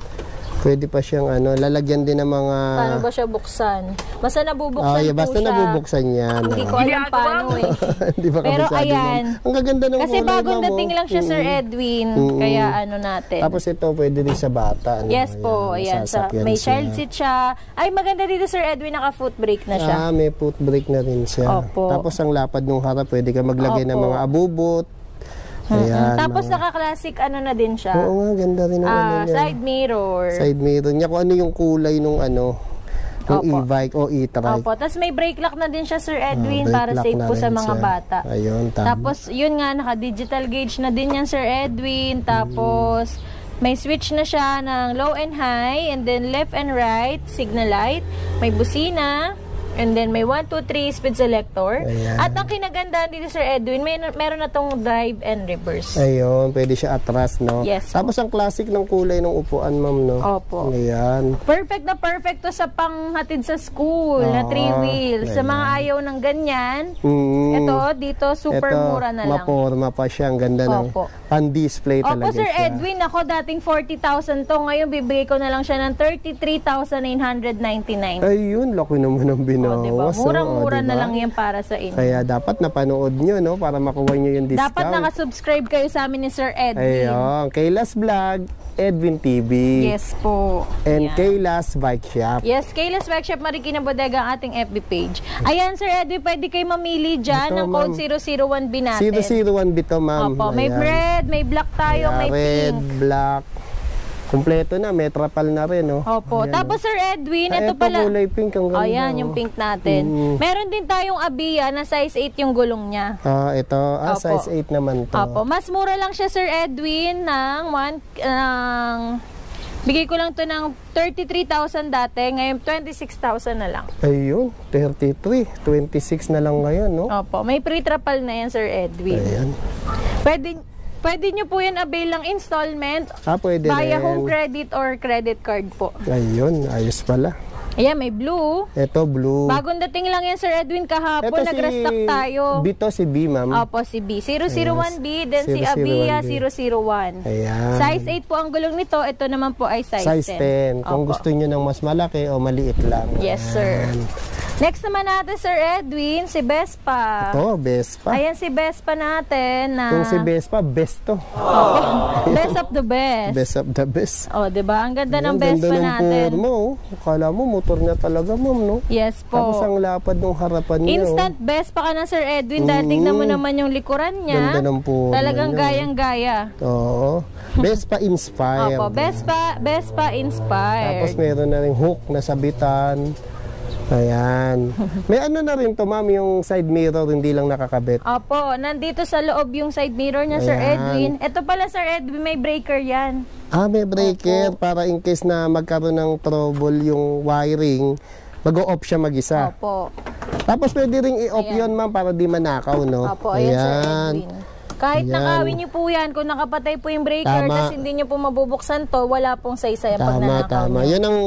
Pwede pa siyang ano, lalagyan din ng mga... Paano ba siya buksan? Basta nabubuksan Ah, yeah, basta siya. nabubuksan yan. Hindi oh. ko alam paano eh. Hindi pa Pero ayan. Ang gaganda ng Kasi bagong dating oh. lang siya, Sir Mm-mm. Edwin. Mm-mm. Kaya ano natin. Tapos ito, pwede din sa bata. Ano, yes po, ayan. Sa, may siya. child seat siya. Ay, maganda dito, Sir Edwin, naka-foot brake na siya. Ah, may foot brake na rin siya. Opo. Tapos ang lapad ng harap, pwede ka maglagay ng Opo. mga abubot. Ayan. Tapos mga- naka-classic ano na din siya. Oo nga, ganda rin ang ano Ah, niya. side mirror. Side mirror niya. Kung ano yung kulay nung ano, Opo. e-bike o e-trike. Opo. Tapos may brake lock na din siya, Sir Ah, Edwin, brake para safe po sa mga siya. bata. Ayun, tama. Tapos, yun nga, naka-digital gauge na din yan, Sir Edwin. Tapos, may switch na siya ng low and high, and then left and right, signal light. May busina, and then may 1, 2, 3 speed selector. Ayan. At ang kinagandaan dito, Sir Edwin, may, meron na tong drive and reverse. Ayun, pwede siya atras, no? Yes po. Tapos ang classic ng kulay ng upuan, ma'am, no? Opo. Ayan. Perfect na perfect to sa panghatid sa school na Oo, 3 wheels. Sa ayan. mga ayaw ng ganyan, Mm. ito, dito, super Ito, mura na lang. maporma pa siya. Ang ganda ng Opo. pan-display Opo, talaga Sir siya. Edwin, ako dating 40,000 to. Ngayon, bibigay ko na lang siya ng 33,999. Ayun, laki naman ng O, binawas. diba? oh, Murang-mura diba? na lang yan para sa inyo. Kaya dapat napanood nyo, no? Para makuha nyo yung discount. Dapat nakasubscribe kayo sa amin ni Sir Edwin. Ayun, Kayla's Vlog, Edwin TV. Yes po. And Ayan. Kayla's Bike Shop. Yes, Kayla's Workshop Marikina Bodega ang ating FB page. Ayan, Sir Edwin, pwede kayo mamili dyan Ito, ng code ma'am. 001B natin. 001 bito, ma'am. Opo, may Ayan. red, may black tayo, Ayan, may red, pink. black. Kompleto na, may trapal na rin, no? Opo. Ayan, Tapos, Sir Edwin, Ay, ito ito pala. kulay pink, ang ganda. Yan, oh. yung pink natin. Mm. Meron din tayong Abia na size 8 yung gulong niya. Ah, ito. Ah, Opo. size 8 naman to. Opo, mas mura lang siya Sir Edwin ng one ng Bigay ko lang to ng 33,000 dati, ngayon 26,000 na lang. Ayun, 33. 26 na lang ngayon, no? Opo, may pre-trapal na yan Sir Edwin. Ayan. Pwede Pwede nyo po yan avail ng installment Ah, pwede via rin. home credit or credit card po. Ayun, ayos pala. Ayan, may blue. Ito, blue. Bagong dating lang yan Sir Edwin kahapon, Ito nag-restock tayo. Bito si B, ma'am. Opo, si B. 001B, then si 001B. Abia 001. Ayan. Size 8 po ang gulong nito. Ito naman po ay size, Size 10. Kung Opo. gusto nyo ng mas malaki o maliit lang. Yes, sir. Next naman natin, Sir Edwin, si Vespa. Ito, Vespa. Ayan si Vespa natin na... Kung si Vespa, best to. best of the best. Best of the best. Oh, 'di ba? Ang ganda ng Ayan, Vespa ganda ng natin. forma, oh. Akala mo, motor niya talaga, ma'am, no? Yes Tapos po. ang lapad ng harapan niya, Instant Vespa ka na, Sir Edwin. Dahil tingnan mo naman yung likuran niya. Ganda ng forma Talagang niya. gayang-gaya. oh. Oo. Vespa Inspire. Opo, Vespa, Vespa Tapos inspired. meron na rin hook na sabitan. Ayan. May ano na rin to, ma'am, yung side mirror, hindi lang nakakabit. Opo, nandito sa loob yung side mirror niya, Sir Ayan. Edwin. Ito pala, Sir Edwin, may breaker yan. Ah, may breaker para in case na magkaroon ng trouble yung wiring, mag-o-off siya mag-isa. Opo. Tapos pwede ring i-off Ayan. yun, ma'am, para di manakaw, no? Opo, ayan, Sir Edwin. Kahit Ayan. nakawin niyo po yan, kung nakapatay po yung breaker, Tama. tapos hindi niyo po mabubuksan to, wala pong saysay pag Tama, nanakaw tama. niyo. Yan ang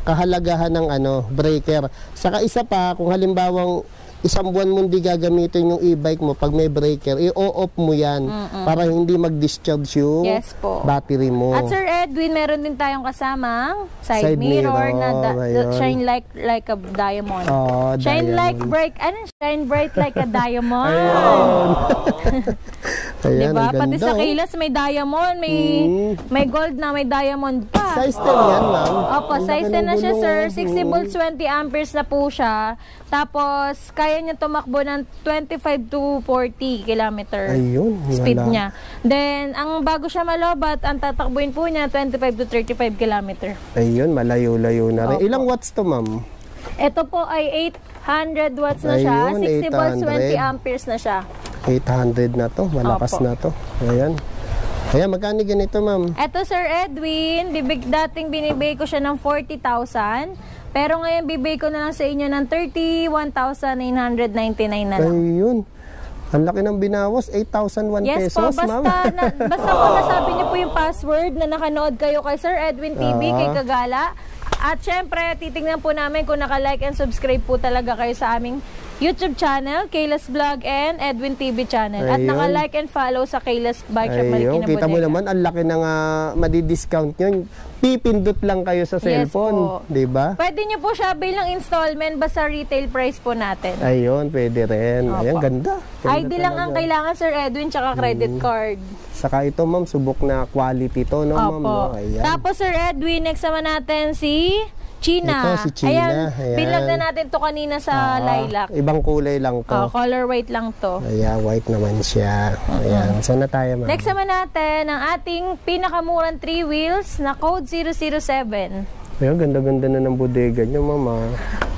kahalagahan ng ano, breaker. Saka isa pa, kung halimbawang isang buwan mo hindi gagamitin yung e-bike mo, pag may breaker, i-off mo yan para hindi mag-discharge yung Yes po. battery mo. At Sir Edwin, meron din tayong kasamang side, Side mirror, na mirror, da- ayun. shine like like a diamond. Oh, shine diamond. like bright, ano? Shine bright like a diamond. Ayun. Ayan, diba? Pati sa oh. keyless may diamond, may Mm. may gold na, may diamond pa. Size 10 yan, ma'am. Opo, Ang size laki 10 na siya, sir. oh. 60 volts, 20 amperes na po siya. Tapos, kaya niya tumakbo ng 25 to 40 kilometer. Ayun. Speed wala. niya. Then, ang bago siya malobat, ang tatakbuhin po niya 25 to 35 kilometer. Ayun, malayo-layo na rin. Opo. Ilang watts to, ma'am? Ito po ay 800 watts na siya. Ayun, 60 volts, 20 800. amperes na siya. 800 na to. Malakas Opo. na to. Ayan. Ayan, magkano ganito, ma'am? Ito, Sir Edwin, bibig, dating binibigay ko siya ng 40,000. Pero ngayon, bibigay ko na lang sa inyo ng 31,999 na lang. Ayun. Ang laki ng binawas. 8,001 Yes po, pesos, ma'am. basta, na, basta po nasabi niyo po yung password na nakanood kayo kay Sir Edwin TV, Ah. kay Kagala. At syempre, titingnan po namin kung naka-like and subscribe po talaga kayo sa aming YouTube channel, Kayla's Vlog and Edwin TV channel. At Ayun. naka-like and follow sa Kayla's Bike Shop Marikina kita mo Bodega. naman, ang laki ng uh, madi-discount nyo. Pipindot lang kayo sa Yes cellphone. po. di ba? Pwede niyo po siya bilang installment basta retail price po natin. Ayun, pwede rin. Opo. Ayan, ganda. Ganda ID lang ang kailangan Sir Edwin tsaka credit card. Saka ito, ma'am, subok na quality to, no, ma'am? No? Ayan. Tapos Sir Edwin, next naman natin si China. Ito, si China. Ayan. pinlag na natin to kanina sa Ah, lilac. Ibang kulay lang to. Oh, color white lang to. Ayan, white naman siya. Ayan, saan na tayo, ma'am? Next naman natin ang ating pinakamurang 3 wheels na code 007. Ayan, ganda-ganda na ng bodega nyo, mama.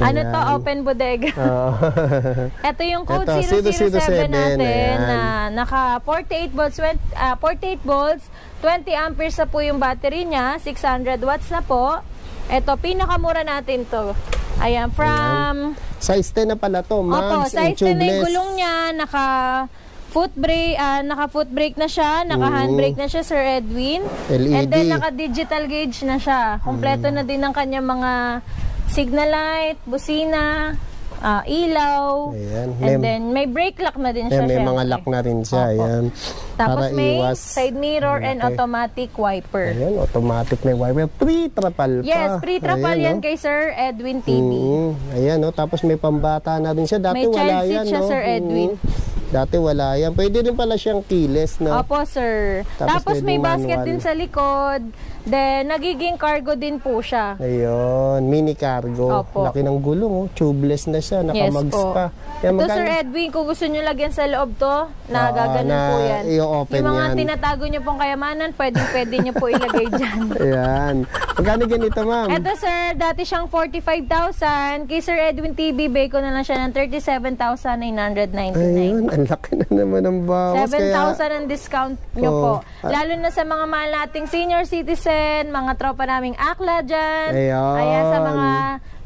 Ano to? Open bodega. Ah. Ito yung code Ito, 007 007, natin ayan. na naka 48 volts, 20, ah, 48 volts, 20 amperes na po yung battery niya, 600 watts na po. Ito, pinakamura natin to. Ayan, from... size 10 na pala to, Opo, ma'am. size 10 na yung gulong niya, naka foot brake, ah, naka foot brake na siya, naka handbrake na siya Sir Edwin. LED. And then naka digital gauge na siya. Kompleto na din ang kanyang mga signal light, busina, ah, ilaw. Ayan. And May- then may brake lock na din siya. Ayan, may syempre. mga lock na rin siya. Opo. Ayan. Tapos Para may iwas. side mirror and Okay. automatic wiper. Ayan, automatic may wiper. Pre-trapal pa. Yes, pre-trapal yan oh. kay Sir Edwin TV. Mm, ayan, no? Tapos may pambata na rin siya. Dati May child wala seat yan, siya, no? Sir Edwin. Mm. Dati wala yan. Pwede rin pala siyang keyless, no? Opo, sir. Tapos Tapos, may basket manual. din sa likod. Then, nagiging cargo din po siya. Ayun, mini cargo. Opo. Laki ng gulong, oh. tubeless na siya, Yes nakamags po. pa. Yan, Ito, magkano- Sir Edwin, kung gusto nyo lagyan sa loob to, nagaganon na po yan. i-open Yung mga yan. tinatago nyo pong kayamanan, pwede, pwede nyo po ilagay dyan. Ayan. Magkano ganito, ma'am? Ito, sir, dati siyang 45,000. Kay Sir Edwin TV, bay ko na lang siya ng 37,999. Ayun, ang laki na naman ng bawas. 7,000 ang discount nyo Oo. po. Lalo na sa mga mahal nating senior citizen, mga tropa naming akla dyan. Ayun. Ayan, sa mga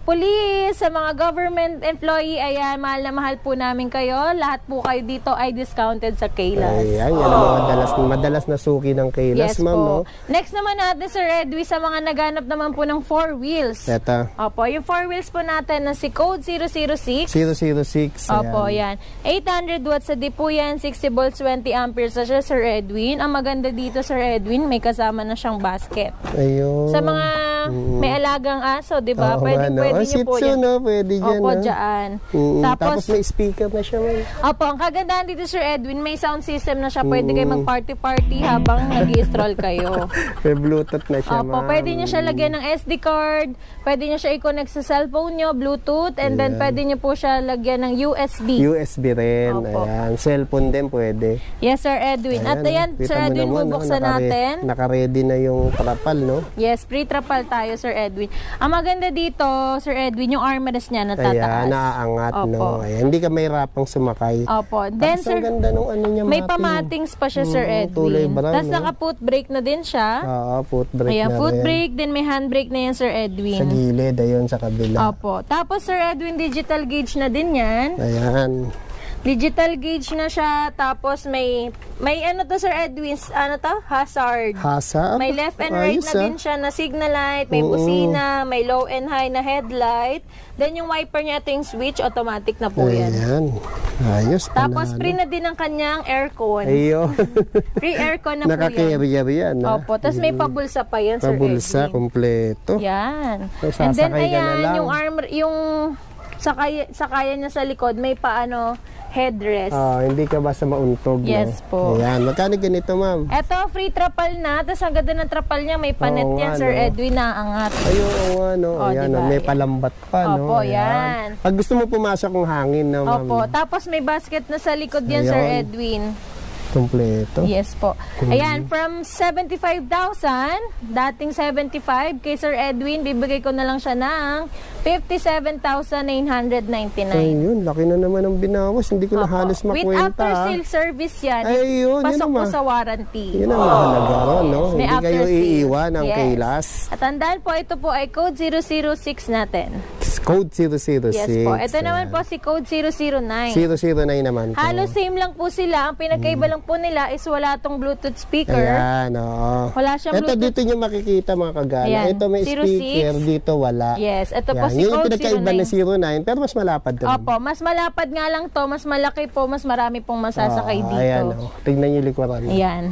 police, sa mga government employee, ayan, mahal na mahal po namin kayo. Lahat po kayo dito ay discounted sa Kaylas. Ayan, yan ang madalas, madalas na suki ng kailas, Yes ma'am, no? Next naman natin, Sir Edwi, sa mga naganap naman po ng four wheels. Ito, Opo, yung four wheels po natin na si Code 006. 006. Opo, ayan. yan. 800 watts sa po yan, 60 volts, 20 amperes na siya, Sir Edwin. Ang maganda dito, Sir Edwin, may kasama na siyang basket. Ayun. Sa mga may alagang aso, di ba? Pwede, ano. Pwede Ah, niyo po yan. no? Pwede dyan, Opo, no? dyan. Mm, Tapos, tapos may speaker na siya, ma'am. Opo, ang kagandahan dito, Sir Edwin, may sound system na siya. Pwede kayo mag-party-party habang nag stroll kayo. May Bluetooth na siya, Opo, pwede niyo siya lagyan ng SD card, pwede niyo siya i-connect sa cellphone niyo, Bluetooth, and then Ayan. pwede niyo po siya lagyan ng USB. USB rin. Opo. Ayan. Cellphone din pwede. yes, Sir Edwin. At ayan, oh. Kita Sir Edwin, naman, no? bubuksan Nakare- natin. Naka-ready na yung trapal, no? Yes, pre-trapal tayo, Sir Edwin. Ang maganda dito, Sir Edwin, yung armrest niya natataas. Ayan, naaangat, no? Opo. Ayan, hindi ka may rapang sumakay. Opo. Then, Tapos Sir, ang ganda nung ano niya, may mapping. pamatings pa siya, Sir Mm, Edwin. kulay brown, Tapos no? naka-foot brake na din siya. Oo, foot brake Ayan, na foot rin. brake, then may handbrake na yan, Sir Edwin. Sa gilid, ayun, sa kabila. Opo. Tapos, Sir Edwin, digital gauge na din yan. Ayan. Digital gauge na siya. Tapos, may, may ano to, Sir Edwin, ano to? Hazard. Hasa. May left and right Ayos, na ah. din siya na signal light, may Oo. busina, may low and high na headlight. Then yung wiper niya, ito yung switch, automatic na po yan. Ayan. Ayos. Tapos panalo. free na din ang kanyang aircon. Ayun. Free aircon na po yan. Naka-carrier yan. ah. Opo, tapos may pabulsa pa yan, Sir Pabulsa, Edwin. kompleto. Yan. So, And then sasakay ka na ayan, lang. yung arm, yung sa kaya, sa kaya niya sa likod, may paano headrest. Ah, hindi ka basta mauntog, Yes no? po. Ayan, magkano ganito, ma'am? Eto, free trapal na. Tapos ang ganda ng trapal niya, may panet Oo yan, nga, Sir? Edwin, na angat. Ay, oo nga, no? Oh, Ayan, diba? may palambat pa, no? Opo, yan. Pag gusto mo pumasok ng hangin, no, ma'am? Opo, tapos may basket na sa likod yan, Sir Ayun. Edwin. Kompleto. Yes po. Ayan, from 75,000, dating 75, kay Sir Edwin, bibigay ko na lang siya ng 57,999. Ayun, laki na naman ang binawas. Hindi ko na Opo. halos With makwenta. after sale service yan. Ayun, yun Pasok po sa warranty. Yun ang mahalaga ron, no? Hindi kayo iiwan ng Yes. kailas. At tandaan po, ito po ay code 006 natin. Code 006. Yes po. Ito naman po si code 009. 009 naman po. Halos same lang po sila. Ang pinagkaiba lang po nila is wala tong Bluetooth speaker. Ayan, oo. Wala siyang Ito Bluetooth. dito nyo makikita mga kagala. Ayan, Ito may 06. speaker, dito wala. Yes, ito po si yun yung code pinagkaiba 09. na 09, pero mas malapad to. Opo, mas malapad nga lang to, mas malaki po, mas marami pong masasakay Oo, dito. Ah, Ayan, oh. tignan nyo likuran. Ayan.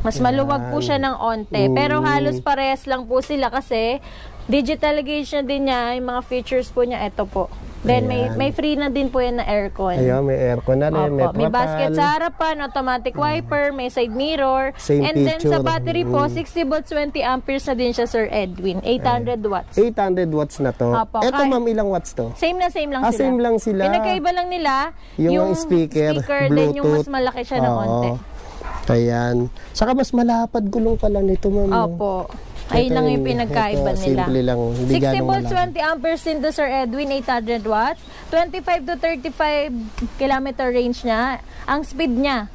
Mas maluwag po siya ng onte. Pero Mm. halos parehas lang po sila kasi digital gauge na din niya. Yung mga features po niya, ito po. Then may Ayan. may free na din po yan na aircon. Ayun, may aircon na rin, may Opo, may basket trapal. sa harapan, automatic wiper, may side mirror. Same and then sa feature. battery po, Mm. 60 volts, 20 amperes na din siya, Sir Edwin. 800 watts. 800 watts na to. Opo, kaya- ma'am, ilang watts to? Same na same lang Ah, sila. same lang sila. Pinagkaiba lang nila Yung speaker, then yung mas Bluetooth. malaki siya ng Oo. onte. Ayan. Saka mas malapad gulong pala nito, ma'am. no? Opo. Ayun lang yung yun. pinagkaiba Ito, nila. simple lang. Hindi 60 ganong volts, malapad. 20 amperes din to Sir Edwin, 800 watts. 25 to 35 kilometer range niya. Ang speed niya.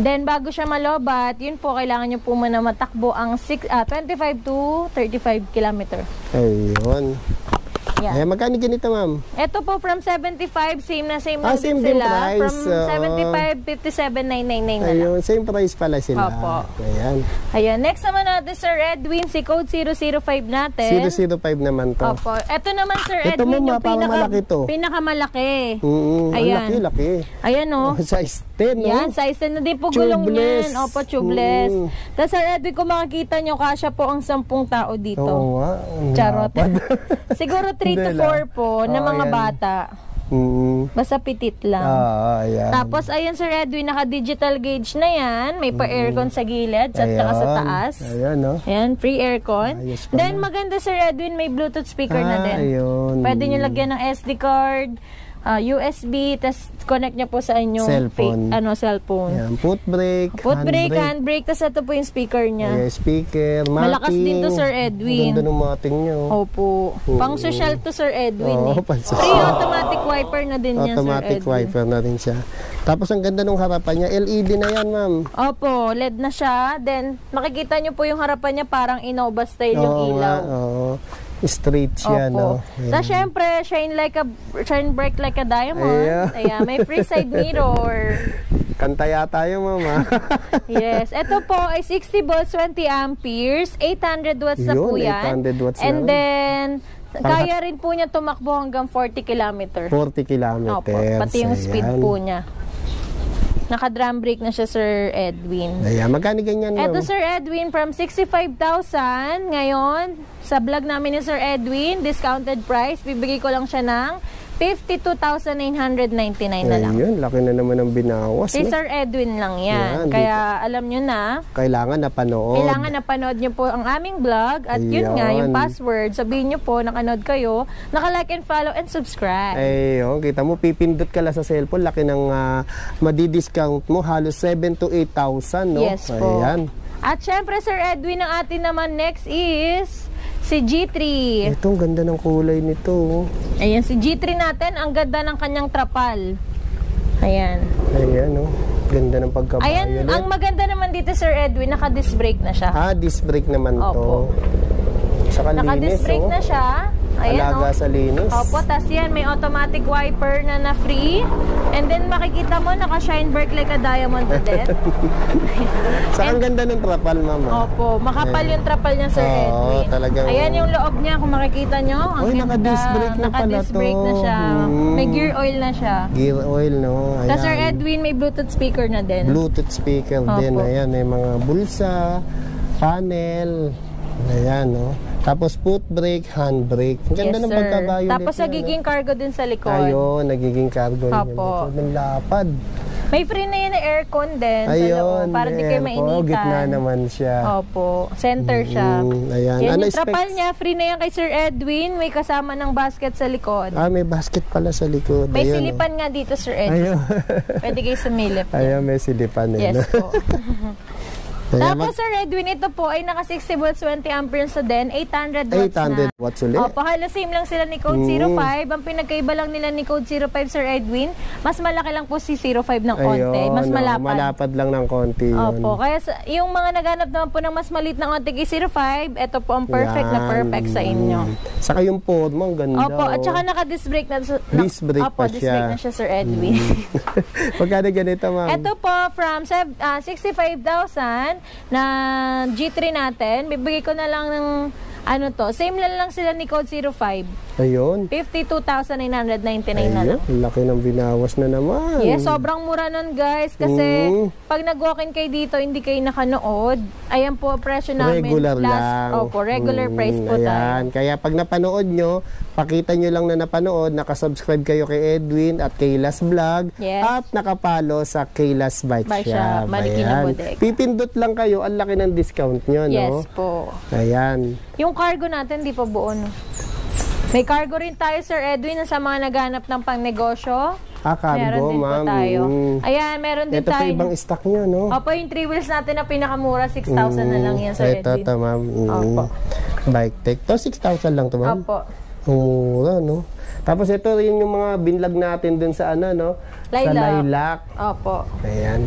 Then, bago siya malobat, yun po, kailangan niyo po muna matakbo ang six, ah, 25 to 35 kilometer. Ayun. Yan. Ayan, magkano ganito, ma'am? Ito po, from 75, same na same Ah, lang same din sila. price, From. 75, 57,999 na lang. Ayun, same price pala sila. Opo. Ayan. Ayan, next naman natin, Sir Edwin, si code 005 natin. 005 naman to. Opo. Ito naman, Sir Ito, Edwin, yung ah, parang pinaka, malaki to. pinakamalaki. Mm, ang Ayan. laki, laki. Ayan, oh. Size 10, no? Yan, size 10 na din po gulong Tubeless. niyan. Opo, tubeless. Mm. Tapos, Sir Edwin, kung makikita nyo, kasya po ang 10 tao dito. Oo ang Charot. Siguro 3 to Hindi 4 lang. po na mga yan. bata. mm. Basta pitit lang. Ah, ayan. Tapos, ayan, Sir Edwin, naka-digital gauge na yan. May pa-aircon sa gilid at saka sa Ayan. taas. Ayan, no? Ayan, free aircon. Ayos. Then, maganda, Sir Edwin, may Bluetooth speaker na Ah, din. ayun. Pwede nyo lagyan ng SD card, ah, USB, tas connect nyo po sa inyong Cellphone. fa- ano, cellphone. Ayan, foot brake, Foot brake, handbrake. handbrake, tas ito po yung speaker niya. Ayan, speaker, mating. Malakas din to, Sir Edwin. Ganda ng mating nyo. Opo. Pang social to Sir Edwin. Oo, eh. pang-social. Free automatic wiper na din yan, Sir Automatic Edwin. wiper na rin siya. Tapos ang ganda ng harapan niya, LED na yan, ma'am. Opo, LED na siya. Then, makikita nyo po yung harapan niya parang Innova style yung Oo ilaw. nga, oo. Straight siya, Opo. no? Ayan. Tapos syempre, shine like a shine bright like a diamond. Ayan. Ayan, may free side mirror. Kanta yata yun, ma'am. ah. Yes, ito po ay 60 volts, 20 amperes, 800 watts na Yun, po yan. 800 watts na And rin. then kaya rin po niya tumakbo hanggang 40 kilometer. 40 kilometers. Opo, pati yung speed Ayan. po niya. Naka-drum brake na siya, Sir Edwin. Ayan, magkano ganyan? Eto Sir Edwin, from 65,000 ngayon, sa vlog namin ni Sir Edwin, discounted price, bibigay ko lang siya ng 52,999 na lang. Ayun, laki na naman ng binawas. Si no? Sir Edwin lang yan. Yan, Kaya alam nyo na, Kailangan napanood. kailangan napanood nyo po ang aming vlog at yun nga, yung password, sabihin nyo po, nakanood kayo, naka-like and follow and subscribe. Ayun, kita mo, pipindot ka lang sa cellphone, laki ng uh, madidiscount mo, halos 7 to 8,000, no? Yes po. Ayan. At syempre Sir Edwin, ang atin naman next is si G3. Ito, ang ganda ng kulay nito. oh. Ayan, si G3 natin, ang ganda ng kanyang trapal. Ayan. Ayan, oh. Ganda ng pagka Ayan, ang maganda naman dito, Sir Edwin, naka-disc brake na siya. Ah, disc brake naman Opo. to. Saka linis, oh. na siya. Ayan, Alaga oh. sa linis. Opo, tas yan, may automatic wiper na na free. And then makikita mo, naka-shine bright like a diamond to death. Saka ang ganda ng trapal, mama. Opo, makapal yung trapal niya, Sir Oo, Edwin. talagang- Ayan yung loob niya, kung makikita nyo. Ang Oy, naka-disc brake na pala Naka-disc brake na to. siya. Hmm. May gear oil na siya. Gear oil, no? Ayan. Tapos Sir Edwin, may Bluetooth speaker na din. Bluetooth speaker Opo. din. Ayan, may mga bulsa, panel. Ayan, no? Tapos foot brake, hand brake. Ang ganda yes, ng pagka-violet Tapos nagiging cargo din sa likod. Ayun, nagiging cargo. Likod ng lapad. May free na yun na aircon din Ayun. loob para di kayo ayan mainitan. Gitna naman siya. Opo. Center siya. Mm, ayan. Yan Ano yung trapal niya. Free na yan kay Sir Edwin. May kasama ng basket sa likod. Ah, may basket pala sa likod. May Ayun, silipan nga dito, Sir Oh. Edwin. Ayun. Pwede kayo sumilip. Ayun, may silipan. Eh, Yes no? po. Tapos Sir Edwin, ito po ay naka 60 volts 20 amperes na din, 800 watts 800 na. watts ulit. Opo, halos same lang sila ni Code Mm. 05. Ang pinagkaiba lang nila ni Code 05, Sir Edwin, mas malaki lang po si 05 ng konti. Ayun, mas no, malapad. malapad lang ng konti yun. Opo, kaya sa, yung mga naghanap naman po ng mas maliit na konti kay 05, ito po ang perfect na Yan. perfect sa inyo. Mm. Saka yung forma, ang ganda. Opo, at oh. saka naka-disc brake na, na Disc brake Opo, pa disc siya. Mm. brake na siya, Sir Edwin. Magkano ganito, ma'am? Ito po, from sev- ah, 65,000 na G3 natin, bibigay ko na lang ng ano to, same lang lang sila ni Code 05. Ayun. 52,999 na Ayun, lang. laki ng binawas na naman. Yes, sobrang mura nun guys kasi Mm. pag nag-walk-in kayo dito, hindi kayo nakanood. Ayan po, presyo namin. Regular last, lang. Opo, regular Mm, price po ayan. tayo. Kaya pag napanood nyo, pakita nyo lang na napanood, nakasubscribe kayo kay Edwin at kay Las Vlog Yes. at nakapalo sa Kaylas Bike, Bike Shop. Shop, Ayan. Bodega. Pipindot lang kayo, ang laki ng discount nyo, no? Yes po. Ayan. Yung cargo natin, di pa buo, no? May cargo rin tayo, Sir Edwin, sa mga naghanap ng pangnegosyo. Ah, cargo, meron din ma'am. tayo. Mm. Ayan, meron din Ito pa tayo. ibang stock nyo, no? Opo, yung three wheels natin na pinakamura, 6,000 na lang yan, Sir Ito, Edwin. ito, ma'am. Mm. Opo. Bike tech. To, 6,000 lang to, ma'am? Opo. Mura, no? Tapos ito rin yung mga binlag natin dun sa ano, no? Sa Lilac. lilac. Opo. Ayan.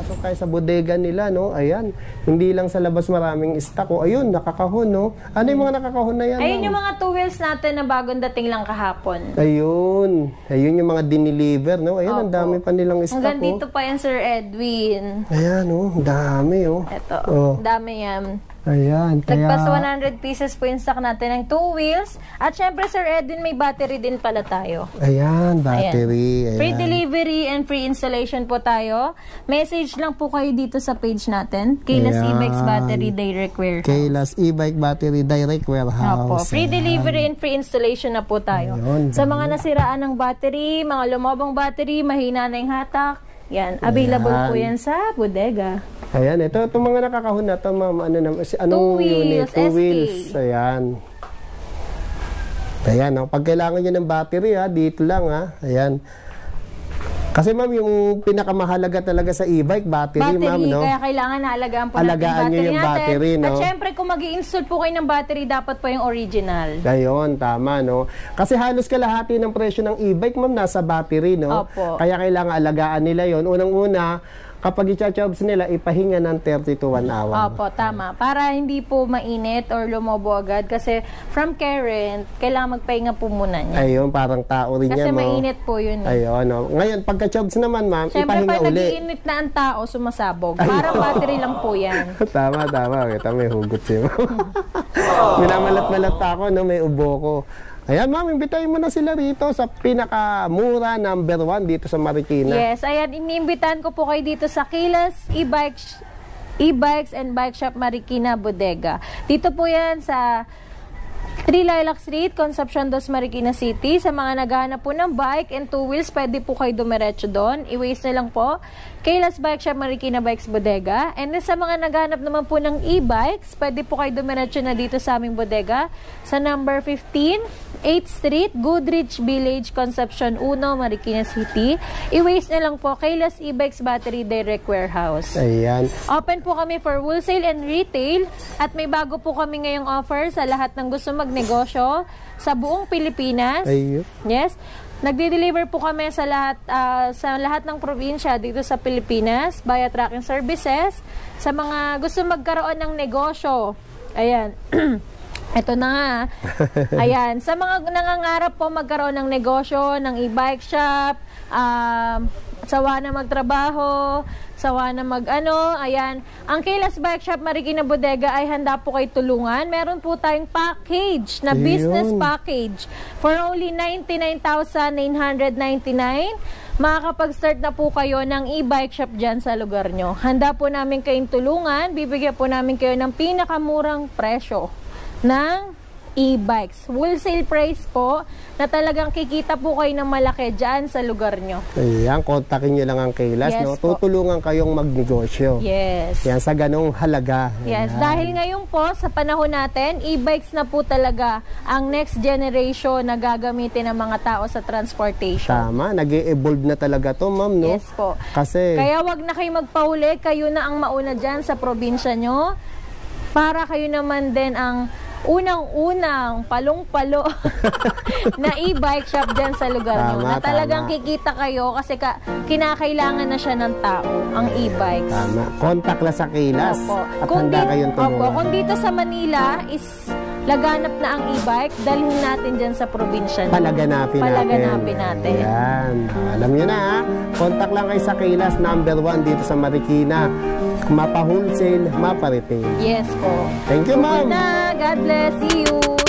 Pasok tayo sa bodega nila, no? Ayan. Hindi lang sa labas maraming stock. O, ayun, nakakahon, no? Ano yung mga nakakahon na yan? Ayun ma'am? yung mga two wheels natin na bagong dating lang kahapon. Ayun. Ayun yung mga diniliver, no? Ayun, ang dami pa nilang stock, Hanggang oh. dito pa yan, Sir Edwin. Ayan, oh. Ang dami, oh. Ito, Oh. dami yan. Ayan, kaya... Nagpas 100 pieces po yung stock natin ng two wheels. At syempre, Sir Edwin, may battery din pala tayo. Ayan, battery. Ayan. Free delivery and free installation po tayo. Message lang po kayo dito sa page natin. Kaylas Ayan. e-bikes battery direct warehouse. Kaylas e-bike battery direct warehouse. Opo, free Ayan. delivery and free installation na po tayo. Ayun, sa mga nasiraan ng battery, mga lumabang battery, mahina na yung hatak, yan, available Ayan. po yan sa bodega. Ayan, ito, itong mga nakakahon na to, ma'am, ano anong Two wheels, unit? Two SK. wheels. Ayan. Ayan, oh, pag kailangan nyo ng battery, ha, dito lang, ha. Ayan. Kasi, ma'am, yung pinakamahalaga talaga sa e-bike, battery, Battery, ma'am, no? kaya kailangan naalagaan po natin Alagaan yung nyo battery yung natin. battery, no? At syempre, kung mag install po kayo ng battery, dapat po yung original. Ayun, tama, no? Kasi halos kalahati ng presyo ng e-bike, ma'am, nasa battery, no? Opo. Kaya kailangan alagaan nila yon Unang-una, kapag i-charge nila, ipahinga ng 30 to 1 hour. Opo, tama. Para hindi po mainit or lumobo agad. Kasi from current, kailangan magpahinga po muna niya. Ayun, parang tao rin Kasi yan, no? mainit po yun. eh. Ayun, no? Ngayon, pagka-charge naman, ma'am, Siyempre, ipahinga pag uli. nagiinit na ang tao, sumasabog. Parang battery lang po yan. tama, tama. Kita, may hugot siya. Minamalat-malat ako, no? May ubo ko. Ayan, ma'am, imbitahin mo na sila rito sa pinakamura number one dito sa Marikina. Yes, ayan, iniimbitahan ko po kayo dito sa Kilas e-bikes, e-bikes and bike shop Marikina Bodega. Dito po yan sa 3 Lilac Street, Concepcion dos Marikina City. Sa mga naghahanap po ng bike and two wheels, pwede po kayo dumiretso doon. I-waste na lang po. Kaylas Bike Shop Marikina Bikes Bodega. And then sa mga naghahanap naman po ng e-bikes, pwede po kayo dumiretso na dito sa aming bodega sa number 15, 8th Street, Goodrich Village, Concepcion 1, Marikina City. I-waste na lang po Kaylas e-bikes Battery Direct Warehouse. Ayan. Open po kami for wholesale and retail at may bago po kami ngayong offer sa lahat ng gusto magnegosyo sa buong Pilipinas. Ayun. Yes. Nagde-deliver po kami sa lahat ah, sa lahat ng probinsya dito sa Pilipinas via tracking services sa mga gusto magkaroon ng negosyo. Ayan. Ito na nga. Ayan. Sa mga nangangarap po magkaroon ng negosyo, ng e-bike shop, um, sawa na magtrabaho, sawa na mag-ano, ayan. Ang Kilas Bike Shop Marikina Bodega ay handa po kayo tulungan. Meron po tayong package na Ayun. business package for only 99,999. makakapag-start na po kayo ng e-bike shop dyan sa lugar nyo. Handa po namin kayong tulungan, bibigyan po namin kayo ng pinakamurang presyo ng e-bikes. Wholesale price po na talagang kikita po kayo ng malaki dyan sa lugar nyo. Ayan, kontakin nyo lang ang Kaylas, Yes no? po. Tutulungan kayong magnegosyo. Yes. Yan, sa ganong halaga. Yes, Ayan. dahil ngayon po sa panahon natin, e-bikes na po talaga ang next generation na gagamitin ng mga tao sa transportation. Tama, nag evolve na talaga to, ma'am, no? Yes po. Kasi, Kaya wag na kayo magpahuli, kayo na ang mauna dyan sa probinsya nyo para kayo naman din ang unang-unang palong-palo na e-bike shop dyan sa lugar nyo. Tama, Na talagang tama. kikita kayo kasi ka, kinakailangan na siya ng tao, ang e-bikes. tama, contact lang sa Kaylas Opo. at handa di- kayong Opo, tulungan. kung dito sa Manila is laganap na ang e-bike, dalhin natin dyan sa probinsya. Palaganapin natin. Palaganapin natin. Ayan. Alam nyo na ha. Contact lang kayo sa Kaylas, number one dito sa Marikina. Mapa wholesale, mapa retail. Yes po. Thank you, ma'am. God bless. See you.